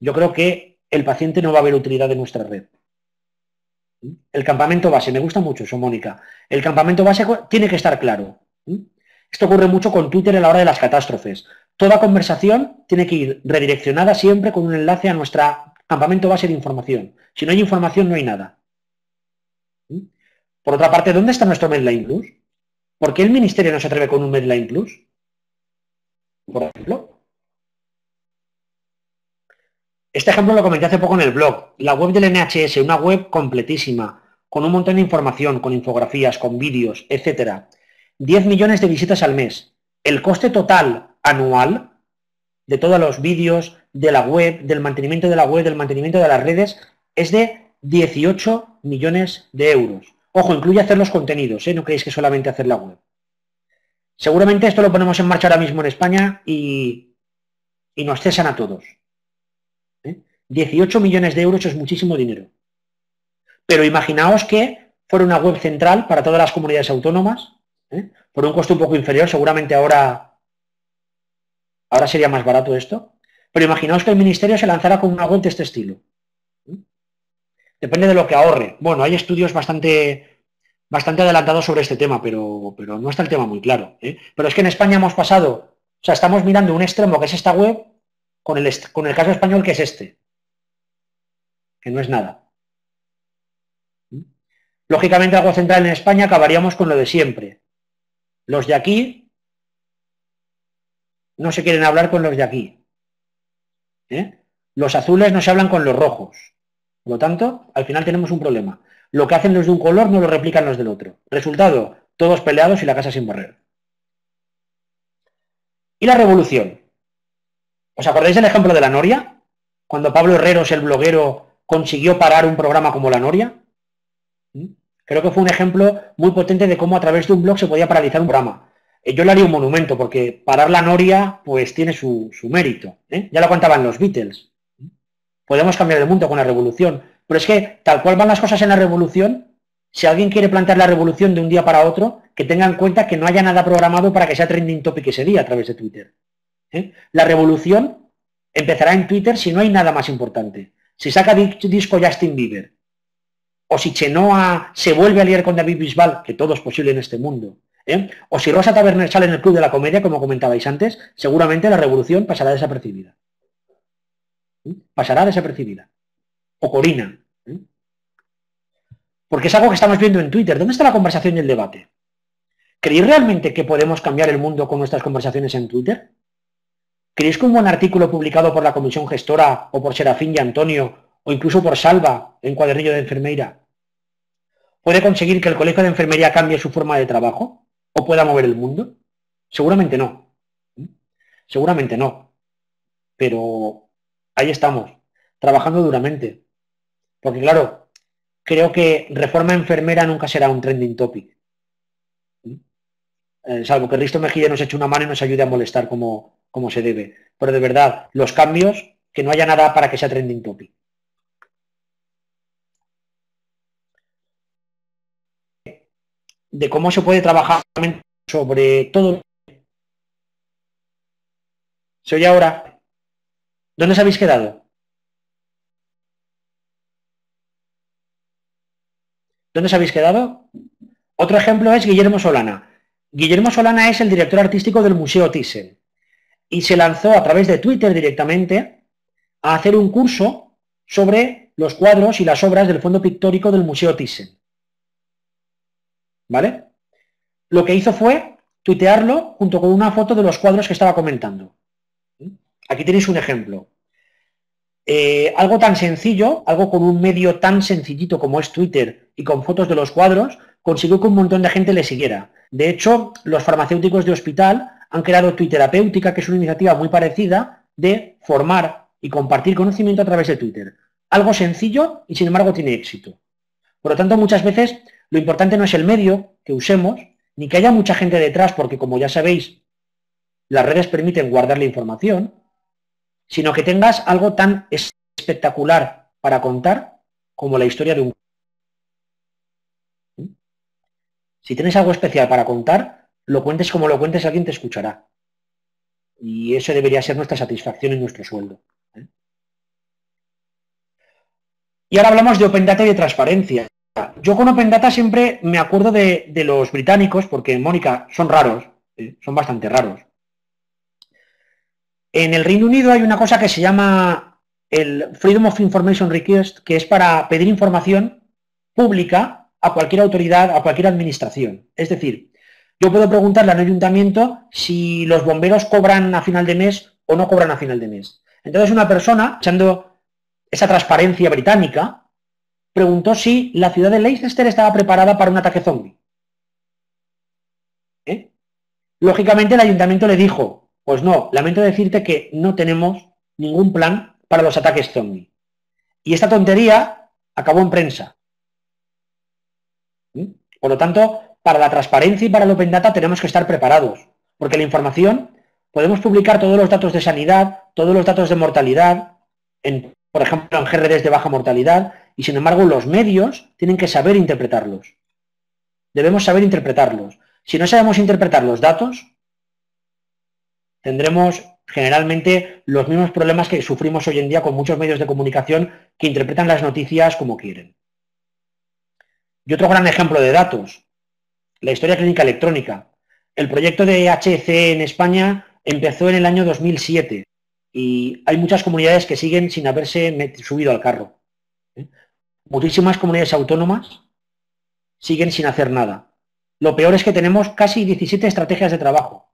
yo creo que el paciente no va a ver utilidad de nuestra red. El campamento base, me gusta mucho eso, Mónica. El campamento base tiene que estar claro. Esto ocurre mucho con Twitter a la hora de las catástrofes. Toda conversación tiene que ir redireccionada siempre con un enlace a nuestro campamento base de información. Si no hay información, no hay nada. Por otra parte, ¿dónde está nuestro Medline Plus? ¿Por qué el Ministerio no se atreve con un Medline Plus? Por ejemplo. Este ejemplo lo comenté hace poco en el blog. La web del NHS, una web completísima, con un montón de información, con infografías, con vídeos, etcétera. 10 millones de visitas al mes. El coste total anual de todos los vídeos, de la web, del mantenimiento de la web, del mantenimiento de las redes, es de 18 millones de euros. Ojo, incluye hacer los contenidos, ¿eh? no creéis que solamente hacer la web. Seguramente esto lo ponemos en marcha ahora mismo en España y, y nos cesan a todos. 18 millones de euros es muchísimo dinero. Pero imaginaos que fuera una web central para todas las comunidades autónomas, ¿eh? por un coste un poco inferior, seguramente ahora, ahora sería más barato esto, pero imaginaos que el ministerio se lanzara con una web de este estilo. Depende de lo que ahorre. Bueno, hay estudios bastante, bastante adelantados sobre este tema, pero, pero no está el tema muy claro. ¿eh? Pero es que en España hemos pasado, o sea, estamos mirando un extremo que es esta web, con el, con el caso español que es este que no es nada. Lógicamente, algo central en España acabaríamos con lo de siempre. Los de aquí no se quieren hablar con los de aquí. ¿eh? Los azules no se hablan con los rojos. Por lo tanto, al final tenemos un problema. Lo que hacen los de un color no lo replican los del otro. Resultado, todos peleados y la casa sin barrer. Y la revolución. ¿Os acordáis del ejemplo de la Noria? Cuando Pablo Herreros, el bloguero, consiguió parar un programa como la Noria. ¿Mm? Creo que fue un ejemplo muy potente de cómo a través de un blog se podía paralizar un programa. Eh, yo le haría un monumento, porque parar la Noria, pues tiene su, mérito. ¿eh? Ya lo contaban los Beatles. Podemos cambiar el mundo con la revolución. Pero es que, tal cual van las cosas en la revolución, si alguien quiere plantear la revolución de un día para otro, que tenga en cuenta que no haya nada programado para que sea trending topic ese día a través de Twitter. ¿eh? La revolución empezará en Twitter si no hay nada más importante. Si saca disco Justin Bieber, o si Chenoa se vuelve a liar con David Bisbal, que todo es posible en este mundo, ¿eh? o si Rosa Taberner sale en el Club de la Comedia, como comentabais antes, seguramente la revolución pasará desapercibida. ¿Eh? Pasará desapercibida. O Corina. Porque es algo que estamos viendo en Twitter. ¿Dónde está la conversación y el debate? ¿Creéis realmente que podemos cambiar el mundo con nuestras conversaciones en Twitter? ¿Creéis que un buen artículo publicado por la Comisión Gestora o por Serafín y Antonio o incluso por Salva en Cuadernillo de Enfermería puede conseguir que el Colegio de Enfermería cambie su forma de trabajo o pueda mover el mundo? Seguramente no. Seguramente no. Pero ahí estamos, trabajando duramente. Porque claro, creo que reforma enfermera nunca será un trending topic. Eh, salvo que Risto Mejía nos eche una mano y nos ayude a molestar como, como se debe. Pero de verdad, los cambios, que no haya nada para que sea trending topic. De cómo se puede trabajar sobre todo. ¿Se oye ahora? ¿Dónde os habéis quedado? ¿Dónde os habéis quedado? Otro ejemplo es Guillermo Solana. Guillermo Solana es el director artístico del Museo Thyssen y se lanzó a través de Twitter directamente a hacer un curso sobre los cuadros y las obras del fondo pictórico del Museo Thyssen. ¿Vale? Lo que hizo fue tuitearlo junto con una foto de los cuadros que estaba comentando. Aquí tenéis un ejemplo. Eh, algo tan sencillo, algo con un medio tan sencillito como es Twitter y con fotos de los cuadros, consiguió que un montón de gente le siguiera. De hecho, los farmacéuticos de hospital han creado Twitterapéutica, que es una iniciativa muy parecida de formar y compartir conocimiento a través de Twitter. Algo sencillo y sin embargo tiene éxito. Por lo tanto, muchas veces lo importante no es el medio que usemos, ni que haya mucha gente detrás, porque como ya sabéis, las redes permiten guardar la información, sino que tengas algo tan espectacular para contar como la historia de un... Si tienes algo especial para contar, lo cuentes como lo cuentes, alguien te escuchará. Y eso debería ser nuestra satisfacción y nuestro sueldo. ¿eh? Y ahora hablamos de Open Data y de transparencia. Yo con Open Data siempre me acuerdo de, los británicos, porque, Mónica, son raros, ¿eh? son bastante raros. En el Reino Unido hay una cosa que se llama el Freedom of Information Request, que es para pedir información pública a cualquier autoridad, a cualquier administración. Es decir, yo puedo preguntarle al ayuntamiento si los bomberos cobran a final de mes o no cobran a final de mes. Entonces una persona, echando esa transparencia británica, preguntó si la ciudad de Leicester estaba preparada para un ataque zombie. ¿Eh? Lógicamente el ayuntamiento le dijo, pues no, lamento decirte que no tenemos ningún plan para los ataques zombie. Y esta tontería acabó en prensa. ¿Mm? Por lo tanto, para la transparencia y para el Open Data tenemos que estar preparados, porque la información, podemos publicar todos los datos de sanidad, todos los datos de mortalidad, en, por ejemplo, en GRDs de baja mortalidad, y sin embargo los medios tienen que saber interpretarlos. Debemos saber interpretarlos. Si no sabemos interpretar los datos, tendremos generalmente los mismos problemas que sufrimos hoy en día con muchos medios de comunicación que interpretan las noticias como quieren. Y otro gran ejemplo de datos, la historia clínica electrónica. El proyecto de HC en España empezó en el año 2007 y hay muchas comunidades que siguen sin haberse subido al carro. ¿eh? Muchísimas comunidades autónomas siguen sin hacer nada. Lo peor es que tenemos casi 17 estrategias de trabajo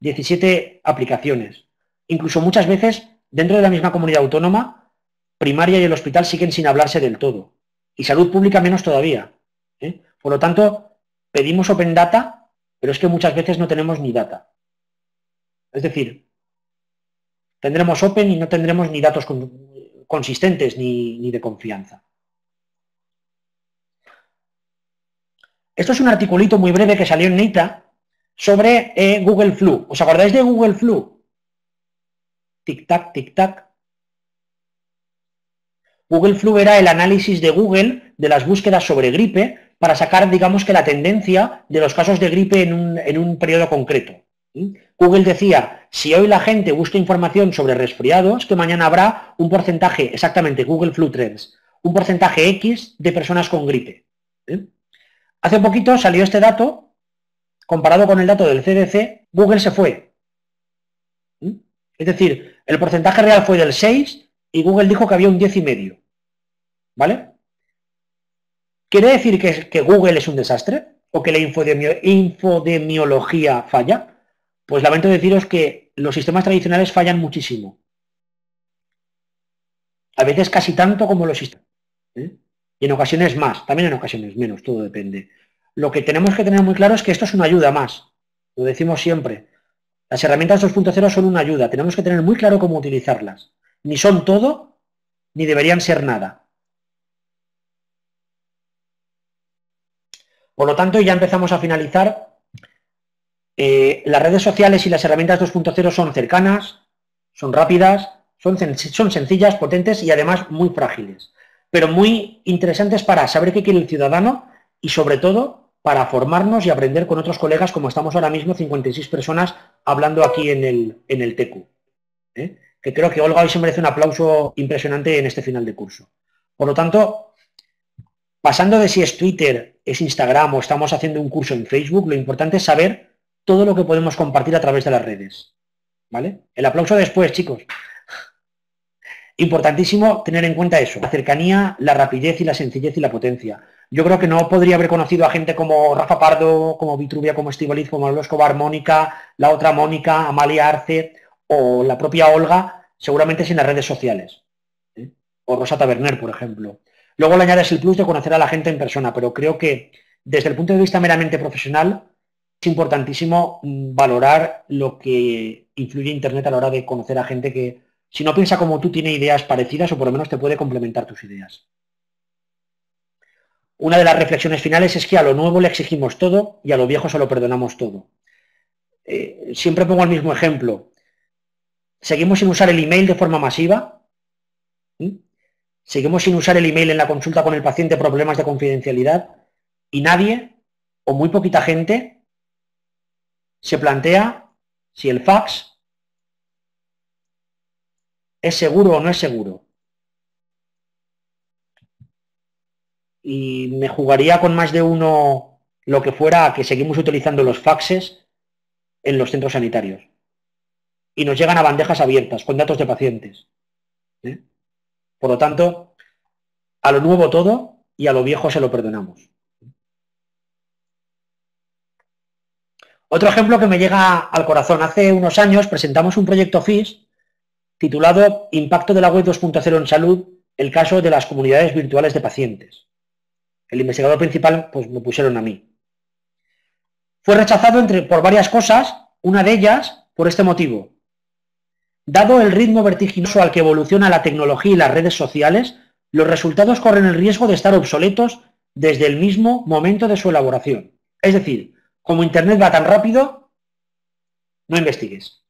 17 aplicaciones. Incluso muchas veces dentro de la misma comunidad autónoma, primaria y el hospital siguen sin hablarse del todo. Y salud pública menos todavía. ¿eh? Por lo tanto, pedimos Open Data, pero es que muchas veces no tenemos ni data. Es decir, tendremos Open y no tendremos ni datos consistentes ni, de confianza. Esto es un articulito muy breve que salió en NITA sobre eh, Google Flu. ¿Os acordáis de Google Flu? Tic-tac, tic-tac. Google Flu era el análisis de Google de las búsquedas sobre gripe para sacar, digamos que la tendencia de los casos de gripe en un, en un periodo concreto. Google decía, si hoy la gente busca información sobre resfriados, que mañana habrá un porcentaje, exactamente, Google Flu Trends, un porcentaje X de personas con gripe. Hace poquito salió este dato, comparado con el dato del CDC, Google se fue. Es decir, el porcentaje real fue del 6 y Google dijo que había un 10,5. ¿Vale? ¿Quiere decir que, que, Google es un desastre? ¿O que la infodemiología falla? Pues lamento deciros que los sistemas tradicionales fallan muchísimo. A veces casi tanto como los sistemas. ¿eh? Y en ocasiones más, también en ocasiones menos, todo depende. Lo que tenemos que tener muy claro es que esto es una ayuda más. Lo decimos siempre. Las herramientas 2.0 son una ayuda. Tenemos que tener muy claro cómo utilizarlas. Ni son todo, ni deberían ser nada. Por lo tanto, ya empezamos a finalizar. Eh, las redes sociales y las herramientas 2.0 son cercanas, son rápidas, son, son sencillas, potentes y además muy frágiles, pero muy interesantes para saber qué quiere el ciudadano y sobre todo para formarnos y aprender con otros colegas como estamos ahora mismo, 56 personas hablando aquí en el, en el TECU. ¿eh? Que creo que Olga hoy se merece un aplauso impresionante en este final de curso. Por lo tanto, pasando de si es Twitter, es Instagram o estamos haciendo un curso en Facebook, lo importante es saber todo lo que podemos compartir a través de las redes. ¿Vale? El aplauso después, chicos. Importantísimo tener en cuenta eso, la cercanía, la rapidez y la sencillez y la potencia. Yo creo que no podría haber conocido a gente como Rafa Pardo, como Vitruvia, como Estivaliz, como Alonso Escobar, Mónica, la otra Mónica, Amalia Arce o la propia Olga, seguramente sin las redes sociales. ¿eh? O Rosa Taberner, por ejemplo. Luego le añades el plus de conocer a la gente en persona, pero creo que desde el punto de vista meramente profesional, es importantísimo mm, valorar lo que influye Internet a la hora de conocer a gente que, si no piensa como tú, tiene ideas parecidas o por lo menos te puede complementar tus ideas. Una de las reflexiones finales es que a lo nuevo le exigimos todo y a lo viejo se lo perdonamos todo. Eh, siempre pongo el mismo ejemplo. Seguimos sin usar el email de forma masiva. Seguimos sin usar el email en la consulta con el paciente problemas de confidencialidad. Y nadie, o muy poquita gente, se plantea si el fax es seguro o no es seguro. Y me jugaría con más de uno lo que fuera a que seguimos utilizando los faxes en los centros sanitarios. Y nos llegan a bandejas abiertas con datos de pacientes. ¿eh? Por lo tanto, a lo nuevo todo y a lo viejo se lo perdonamos. Otro ejemplo que me llega al corazón. Hace unos años presentamos un proyecto FIS titulado Impacto de la web 2.0 en salud, el caso de las comunidades virtuales de pacientes. El investigador principal, pues me pusieron a mí. Fue rechazado por varias cosas, una de ellas por este motivo. Dado el ritmo vertiginoso al que evoluciona la tecnología y las redes sociales, los resultados corren el riesgo de estar obsoletos desde el mismo momento de su elaboración. Es decir, como Internet va tan rápido, no investigues.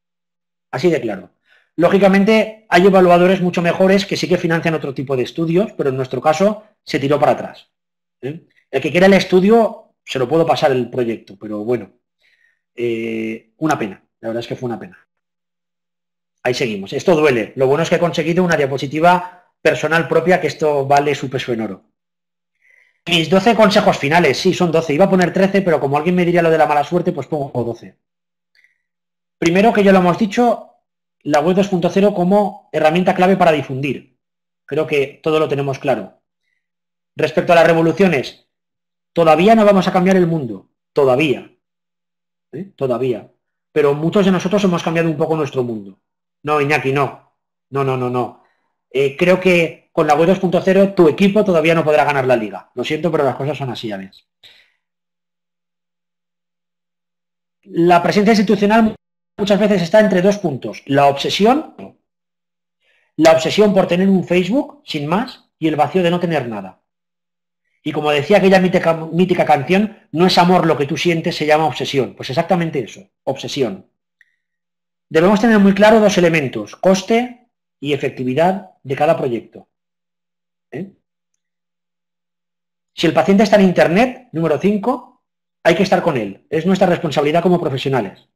Así de claro. Lógicamente, hay evaluadores mucho mejores que sí que financian otro tipo de estudios, pero en nuestro caso se tiró para atrás. ¿Eh? El que quiera el estudio, se lo puedo pasar el proyecto, pero bueno, eh, una pena. La verdad es que fue una pena. Ahí seguimos. Esto duele. Lo bueno es que he conseguido una diapositiva personal propia que esto vale su peso en oro. Mis 12 consejos finales, sí, son 12. Iba a poner 13, pero como alguien me diría lo de la mala suerte, pues pongo 12. Primero, que ya lo hemos dicho, la web 2.0 como herramienta clave para difundir. Creo que todo lo tenemos claro. Respecto a las revoluciones, todavía no vamos a cambiar el mundo. Todavía. ¿Eh? Todavía. Pero muchos de nosotros hemos cambiado un poco nuestro mundo. No, Iñaki, no. No, no, no, no. Eh, creo que con la web 2.0 tu equipo todavía no podrá ganar la liga. Lo siento, pero las cosas son así, a veces. La presencia institucional muchas veces está entre dos puntos. La obsesión, la obsesión por tener un Facebook, sin más, y el vacío de no tener nada. Y como decía aquella mítica, canción, no es amor lo que tú sientes, se llama obsesión. Pues exactamente eso, obsesión. Debemos tener muy claro dos elementos, coste y efectividad de cada proyecto. ¿Eh? Si el paciente está en Internet, número 5, hay que estar con él. Es nuestra responsabilidad como profesionales.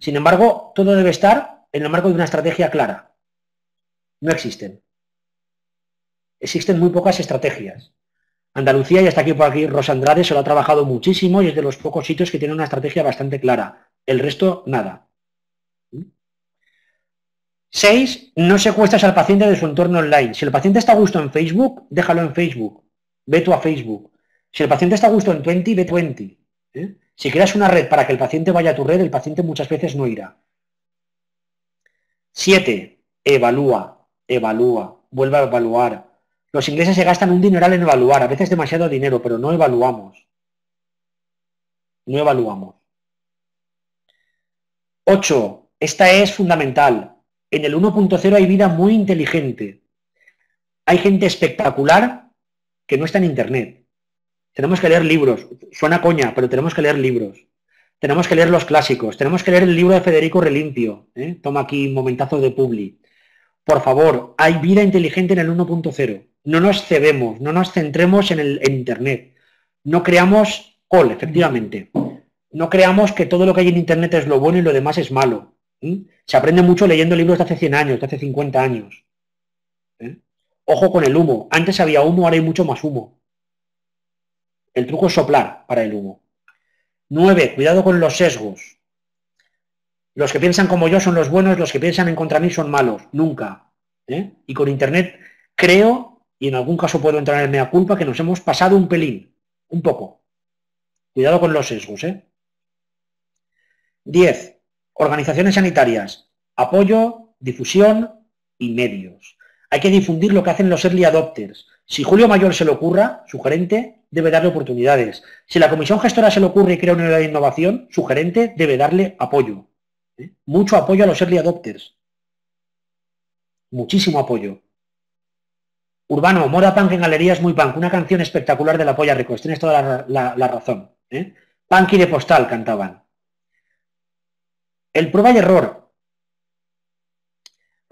Sin embargo, todo debe estar en el marco de una estrategia clara. No existen. Existen muy pocas estrategias. Andalucía, y hasta aquí por aquí, Rosa Andrade se lo ha trabajado muchísimo y es de los pocos sitios que tiene una estrategia bastante clara. El resto, nada. Seis, no secuestras al paciente de su entorno online. Si el paciente está a gusto en Facebook, déjalo en Facebook. Ve tú a Facebook. Si el paciente está a gusto en 20, ve 20. ¿eh? Si creas una red para que el paciente vaya a tu red, el paciente muchas veces no irá. Siete, evalúa, evalúa, vuelve a evaluar. Los ingleses se gastan un dineral en evaluar, a veces demasiado dinero, pero no evaluamos. No evaluamos. Ocho, esta es fundamental. En el 1.0 hay vida muy inteligente. Hay gente espectacular que no está en Internet. Tenemos que leer libros. Suena coña, pero tenemos que leer libros. Tenemos que leer los clásicos. Tenemos que leer el libro de Federico Relimpio. ¿eh? Toma aquí un momentazo de publi. Por favor, hay vida inteligente en el 1.0. No nos cebemos, no nos centremos en el Internet. No creamos call, efectivamente. No creamos que todo lo que hay en Internet es lo bueno y lo demás es malo. Se aprende mucho leyendo libros de hace 100 años, de hace 50 años. ¿Eh? Ojo con el humo. Antes había humo, ahora hay mucho más humo. El truco es soplar para el humo. 9. Cuidado con los sesgos. Los que piensan como yo son los buenos, los que piensan en contra mí son malos. Nunca. ¿Eh? Y con Internet creo, y en algún caso puedo entrar en mea culpa, que nos hemos pasado un pelín. Un poco. Cuidado con los sesgos. ¿eh? 10. Organizaciones sanitarias, apoyo, difusión y medios. Hay que difundir lo que hacen los early adopters. Si Julio Mayor se le ocurra, su gerente debe darle oportunidades. Si la comisión gestora se le ocurre y crea una de innovación, su gerente debe darle apoyo. Mucho apoyo a los early adopters. Muchísimo apoyo. Urbano, moda punk en galerías muy punk. Una canción espectacular de la polla Records. Tienes toda la, razón. ¿eh? Punk y de postal cantaban. El prueba y error.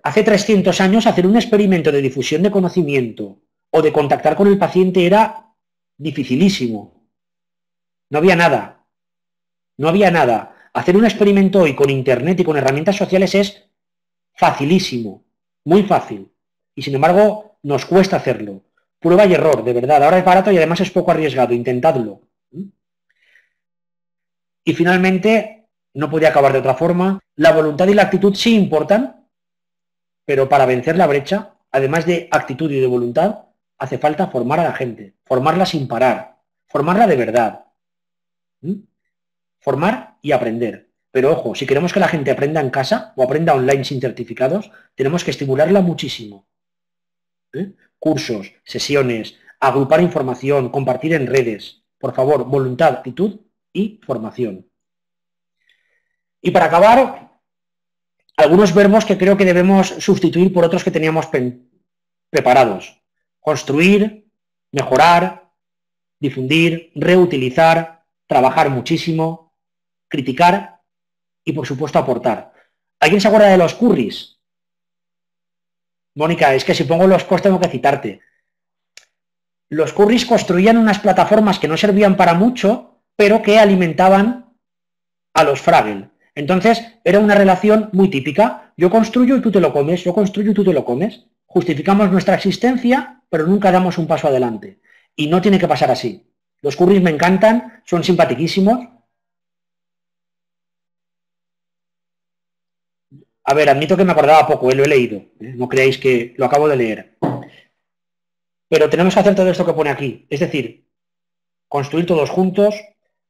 Hace 300 años hacer un experimento de difusión de conocimiento o de contactar con el paciente era dificilísimo. No había nada. No había nada. Hacer un experimento hoy con Internet y con herramientas sociales es facilísimo, muy fácil. Y sin embargo, nos cuesta hacerlo. Prueba y error, de verdad. Ahora es barato y además es poco arriesgado. Intentadlo. Y finalmente, no podía acabar de otra forma. La voluntad y la actitud sí importan, pero para vencer la brecha, además de actitud y de voluntad, hace falta formar a la gente, formarla sin parar, formarla de verdad. ¿Mm? Formar y aprender. Pero ojo, si queremos que la gente aprenda en casa o aprenda online sin certificados, tenemos que estimularla muchísimo. ¿Eh? Cursos, sesiones, agrupar información, compartir en redes. Por favor, voluntad, actitud y formación. Y para acabar, algunos verbos que creo que debemos sustituir por otros que teníamos preparados. Construir, mejorar, difundir, reutilizar, trabajar muchísimo, criticar y por supuesto aportar. ¿Alguien se acuerda de los curris? Mónica, es que si pongo los posts tengo que citarte. Los curris construían unas plataformas que no servían para mucho, pero que alimentaban a los Fraggle. Entonces, era una relación muy típica. Yo construyo y tú te lo comes, yo construyo y tú te lo comes. Justificamos nuestra existencia, pero nunca damos un paso adelante. Y no tiene que pasar así. Los curris me encantan, son simpatiquísimos. A ver, admito que me acordaba poco, ¿eh? lo he leído. ¿eh? No creáis que lo acabo de leer. Pero tenemos que hacer todo esto que pone aquí. Es decir, construir todos juntos,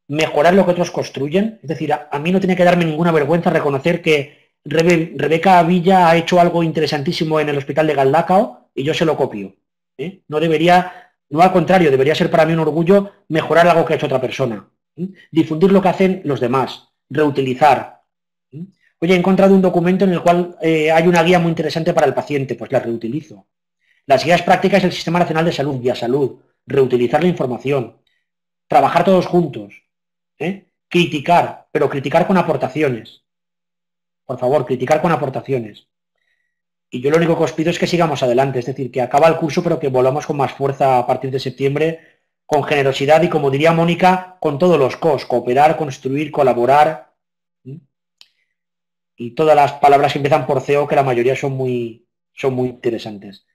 mejorar lo que otros construyen. Es decir, a, mí no tiene que darme ninguna vergüenza reconocer que Rebeca Villa ha hecho algo interesantísimo en el hospital de Galdacao y yo se lo copio. ¿eh? No debería, no al contrario, debería ser para mí un orgullo mejorar algo que ha hecho otra persona. Difundir lo que hacen los demás, reutilizar. ¿Eh? Oye, he encontrado un documento en el cual hay una guía muy interesante para el paciente, pues la reutilizo. Las guías prácticas del Sistema Nacional de Salud, Guía Salud, reutilizar la información, trabajar todos juntos, criticar, pero criticar con aportaciones. Por favor, criticar con aportaciones. Y yo lo único que os pido es que sigamos adelante, es decir, que acaba el curso, pero que volvamos con más fuerza a partir de septiembre, con generosidad y, como diría Mónica, con todos los cos, cooperar, construir, colaborar. Y todas las palabras que empiezan por CEO, que la mayoría son muy, son muy interesantes.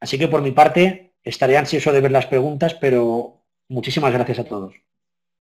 Así que por mi parte, estaré ansioso de ver las preguntas, pero muchísimas gracias a todos.